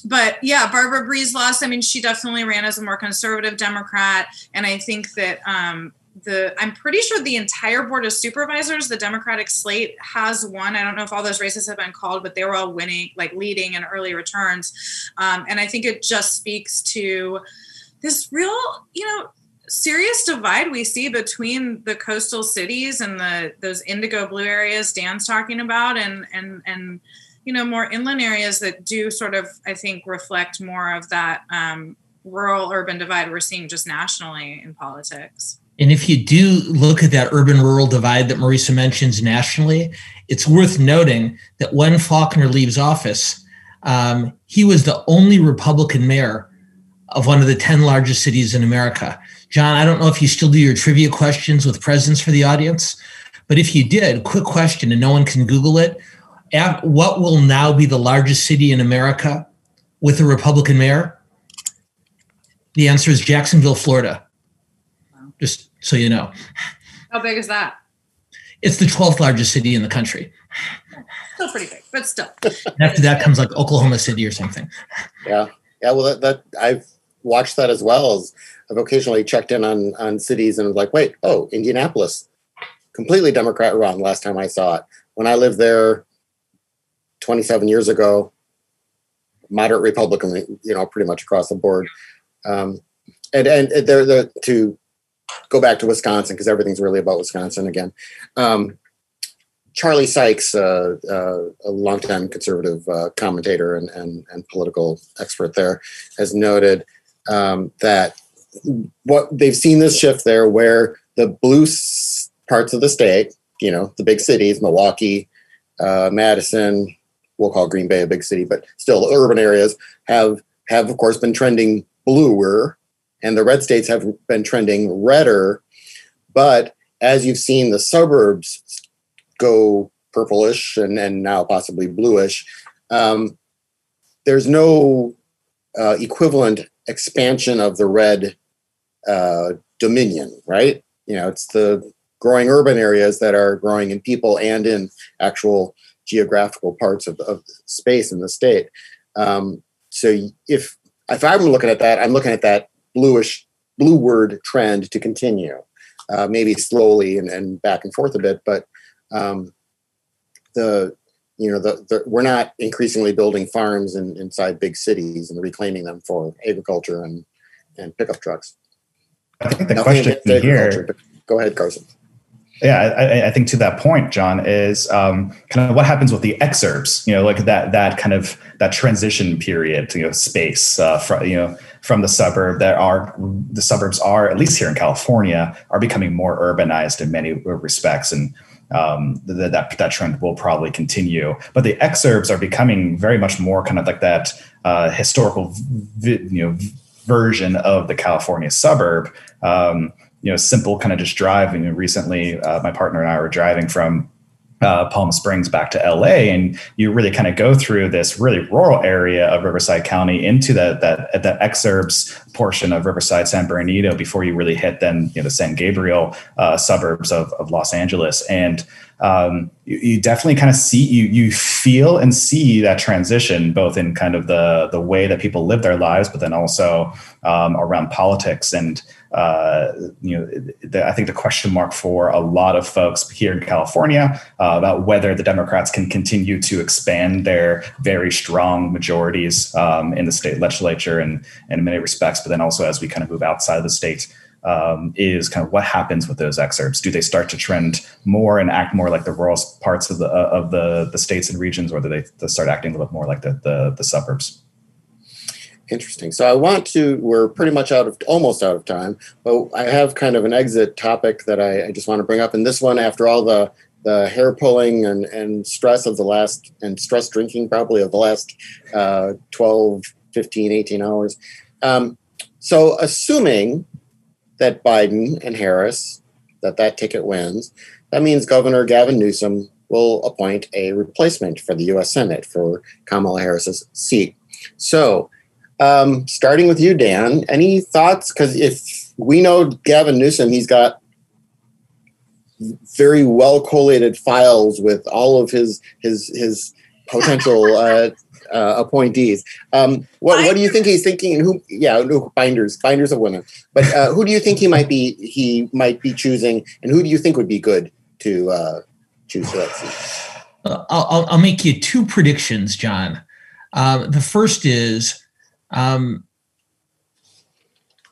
Speaker 3: But yeah, Barbara Bry's lost. I mean, she definitely ran as a more conservative Democrat, and I think that um, the I'm pretty sure the entire board of supervisors, the Democratic slate, has won. I don't know if all those races have been called, but they were all winning, like leading in early returns, um, and I think it just speaks to this real, you know, serious divide we see between the coastal cities and the those indigo blue areas Dan's talking about, and and and you know more inland areas that do sort of i think reflect more of that um, rural urban divide we're seeing just nationally in politics.
Speaker 4: And if you do look at that urban rural divide that marisa mentions nationally it's worth noting that when faulconer leaves office um, he was the only republican mayor of one of the 10 largest cities in america. John i don't know if you still do your trivia questions with presidents for the audience but if you did quick question and no one can google it what will now be the largest city in America with a Republican mayor? The answer is Jacksonville, Florida. Just so you know.
Speaker 3: How big is that?
Speaker 4: It's the 12th largest city in the country.
Speaker 3: Still pretty big, but still.
Speaker 4: After that comes like Oklahoma City or something.
Speaker 1: Yeah. Yeah. Well, that, that I've watched that as well as I've occasionally checked in on, on cities and was like, wait, oh, Indianapolis, completely Democrat run last time I saw it. When I lived there 27 years ago, moderate Republican, you know, pretty much across the board. Um, and and they're the to go back to Wisconsin because everything's really about Wisconsin again. Um, Charlie Sykes, uh, uh, a longtime conservative uh, commentator and, and, and, political expert there, has noted um, that what they've seen this shift there where the blue parts of the state, you know, the big cities, Milwaukee, uh, Madison, we'll call Green Bay a big city, but still urban areas have have of course been trending bluer, and the red states have been trending redder. But as you've seen the suburbs go purplish and, and now possibly bluish, um, there's no uh, equivalent expansion of the red uh, dominion, right? You know, it's the growing urban areas that are growing in people and in actual geographical parts of, of space in the state. Um, so if if I'm looking at that, I'm looking at that bluish blue word trend to continue, uh, maybe slowly and, and back and forth a bit, but um, the you know the, the, we're not increasingly building farms in, inside big cities and reclaiming them for agriculture and and pickup trucks.
Speaker 2: I think the Nothing question here.
Speaker 1: Go ahead, Carson.
Speaker 2: Yeah, I, I, think to that point, John, is um, kind of what happens with the exurbs. You know, like that that kind of that transition period, you know, space uh, from you know from the suburb that are the suburbs are at least here in California are becoming more urbanized in many respects, and um, that, that trend will probably continue. But the exurbs are becoming very much more kind of like that uh, historical, vi- you know, version of the California suburb. Um, you know, simple kind of just drive. driving. recently, uh, my partner and I were driving from uh, Palm Springs back to LA, and you really kind of go through this really rural area of Riverside County into that that that exurbs portion of Riverside, San Bernardino before you really hit then you know the San Gabriel uh, suburbs of, of Los Angeles, and um, you, you, definitely kind of see you you feel and see that transition both in kind of the the way that people live their lives, but then also um, around politics and uh, you know, the, I think the question mark for a lot of folks here in California uh, about whether the Democrats can continue to expand their very strong majorities um, in the state legislature and, and in many respects, but then also as we kind of move outside of the state. Um, is kind of what happens with those exurbs. Do they start to trend more and act more like the rural parts of the of the the states and regions, or do they start acting a little bit more like the the, the suburbs?
Speaker 1: Interesting. So I want to, we're pretty much out of, almost out of time, but I have kind of an exit topic that I, I just want to bring up. And this one, after all the, the hair pulling and, and stress of the last, and stress drinking probably of the last uh, 12, 15, 18 hours. Um, so assuming that Biden and Harris, that that ticket wins, that means Governor Gavin Newsom will appoint a replacement for the U.S. Senate for Kamala Harris's seat. So um, starting with you, Dan, any thoughts? Because if we know Gavin Newsom, he's got very well collated files with all of his his his potential (laughs) uh, uh, appointees. Um, what, what do you think he's thinking? And who? Yeah, no, binders, binders of women. But uh, who do you think he might be? He might be choosing, and who do you think would be good to uh, choose for that seat?
Speaker 4: I'll, I'll make you two predictions, John. Um, the first is um,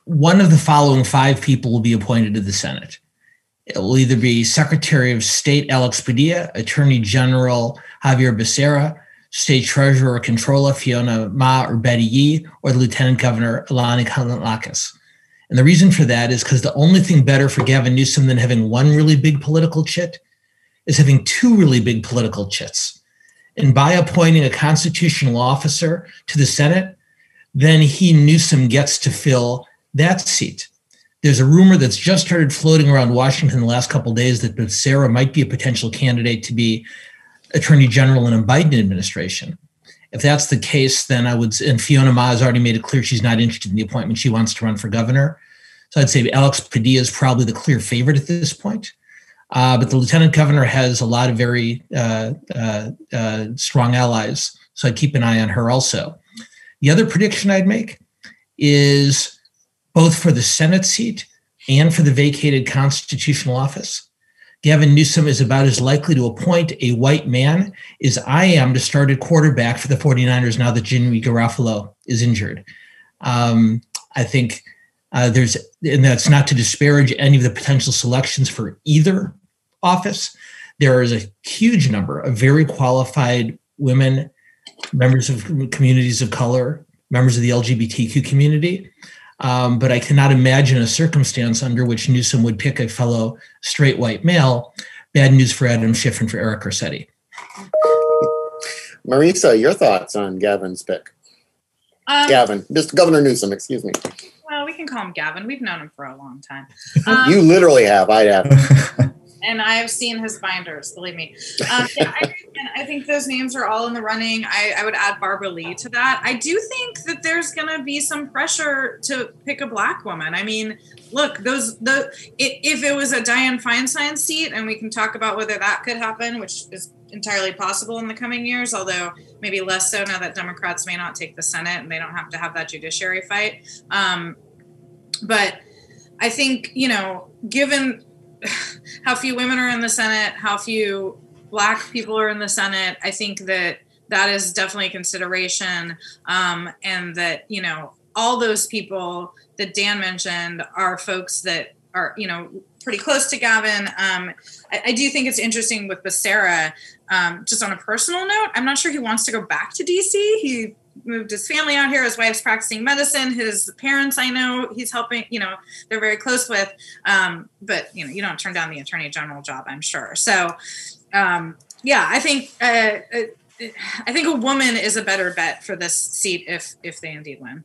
Speaker 4: one of the following five people will be appointed to the Senate. It will either be Secretary of State Alex Padilla, Attorney General Xavier Becerra, State Treasurer or Controller Fiona Ma or Betty Yee, or the Lieutenant Governor Eleni Kounalakis. And the reason for that is because the only thing better for Gavin Newsom than having one really big political chit is having two really big political chits. And by appointing a constitutional officer to the Senate, then he Newsom gets to fill that seat. There's a rumor that's just started floating around Washington the last couple days that Becerra might be a potential candidate to be attorney general in a Biden administration. If that's the case, then I would, and Fiona Ma has already made it clear she's not interested in the appointment. She wants to run for governor. So I'd say Alex Padilla is probably the clear favorite at this point. Uh, but the lieutenant governor has a lot of very uh, uh, uh, strong allies. So I'd keep an eye on her also. The other prediction I'd make is both for the Senate seat and for the vacated constitutional office. Gavin Newsom is about as likely to appoint a white man as I am to start a quarterback for the 49ers now that Jimmy Garoppolo is injured. Um, I think uh, there's, and that's not to disparage any of the potential selections for either office. There is a huge number of very qualified women, members of communities of color, members of the LGBTQ community. Um, but I cannot imagine a circumstance under which Newsom would pick a fellow straight white male. Bad news for Adam Schiff and for Eric Garcetti.
Speaker 1: Marisa, your thoughts on Gavin's pick? Um, Gavin, Mr. Governor Newsom, excuse me.
Speaker 3: Well, we can call him Gavin. We've known him for a long time. (laughs)
Speaker 1: Um, you literally have. I have. (laughs)
Speaker 3: and I have seen his binders. Believe me. Um, yeah, I, I, think those names are all in the running. I, I, would add Barbara Lee to that. I do think that there's going to be some pressure to pick a black woman. I mean, look, those the it, if it was a Dianne Feinstein seat, and we can talk about whether that could happen, which is entirely possible in the coming years, although maybe less so now that Democrats may not take the Senate and they don't have to have that judiciary fight. Um, but I think you know, given (laughs) how few women are in the Senate, how few black people are in the Senate. I think that that is definitely a consideration. Um, and that, you know, all those people that Dan mentioned are folks that are, you know, pretty close to Gavin. Um, I, I, do think it's interesting with Becerra, um, just on a personal note. I'm not sure he wants to go back to DC. He moved his family out here. His wife's practicing medicine. His parents, I know, he's helping. You know, they're very close with. Um, but you know, you don't turn down the attorney general job, I'm sure. So, um, yeah, I think uh, uh, I think a woman is a better bet for this seat if if they indeed win.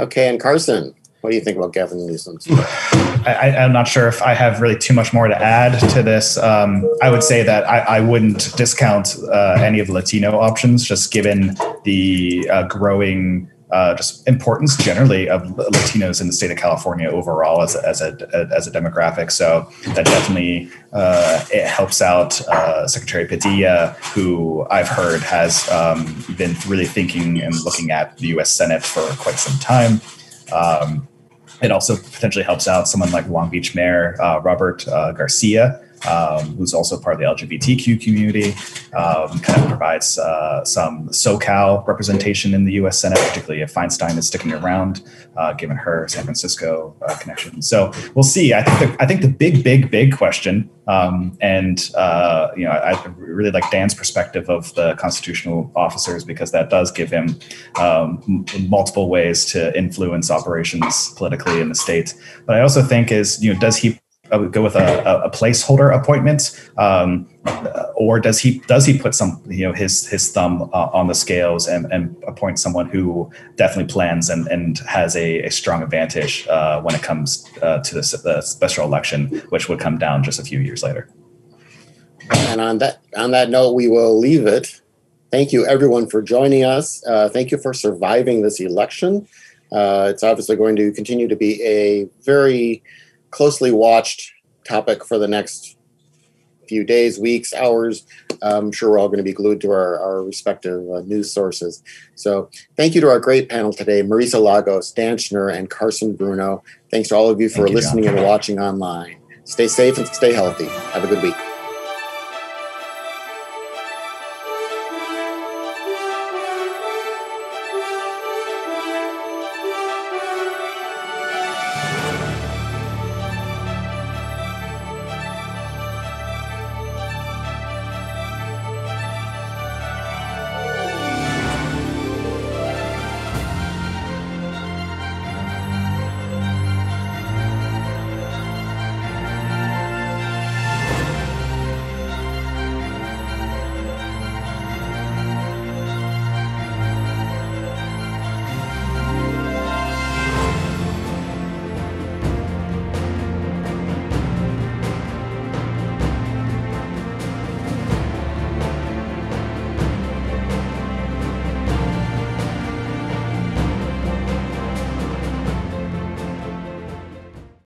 Speaker 1: Okay, and Carson, what do you think about Gavin Newsom? (sighs) (laughs)
Speaker 2: I, am not sure if I have really too much more to add to this. Um, I would say that I, I wouldn't discount uh, any of the Latino options, just given the uh, growing uh, just importance generally of Latinos in the state of California overall as a, as a, as a demographic. So that definitely uh, it helps out uh, Secretary Padilla, who I've heard has um, been really thinking and looking at the U.S. Senate for quite some time. Um, it also potentially helps out someone like Long Beach Mayor uh, Robert uh, Garcia, um, who's also part of the LGBTQ community, um, kind of provides uh, some SoCal representation in the U.S. Senate, particularly if Feinstein is sticking around, uh, given her San Francisco uh, connection. So we'll see. I think the, I think the big, big, big question, um, and uh, you know, I, I, really like Dan's perspective of the constitutional officers because that does give him um, m- multiple ways to influence operations politically in the state. But I also think is you know, does he Would go with a, a placeholder appointment, um, or does he does he put some you know his his thumb uh, on the scales and, and appoint someone who definitely plans and, and has a, a strong advantage uh, when it comes uh, to the, the special election, which would come down just a few years later.
Speaker 1: And on that on that note, we will leave it. Thank you everyone for joining us. Uh, thank you for surviving this election. Uh, it's obviously going to continue to be a very closely watched topic for the next few days, weeks, hours. I'm sure we're all going to be glued to our, our respective uh, news sources. So, thank you to our great panel today Marisa Lagos, Dan Schnur, and Carson Bruno. Thanks to all of you for you, listening John. and watching online. Stay safe and stay healthy. Have a good week.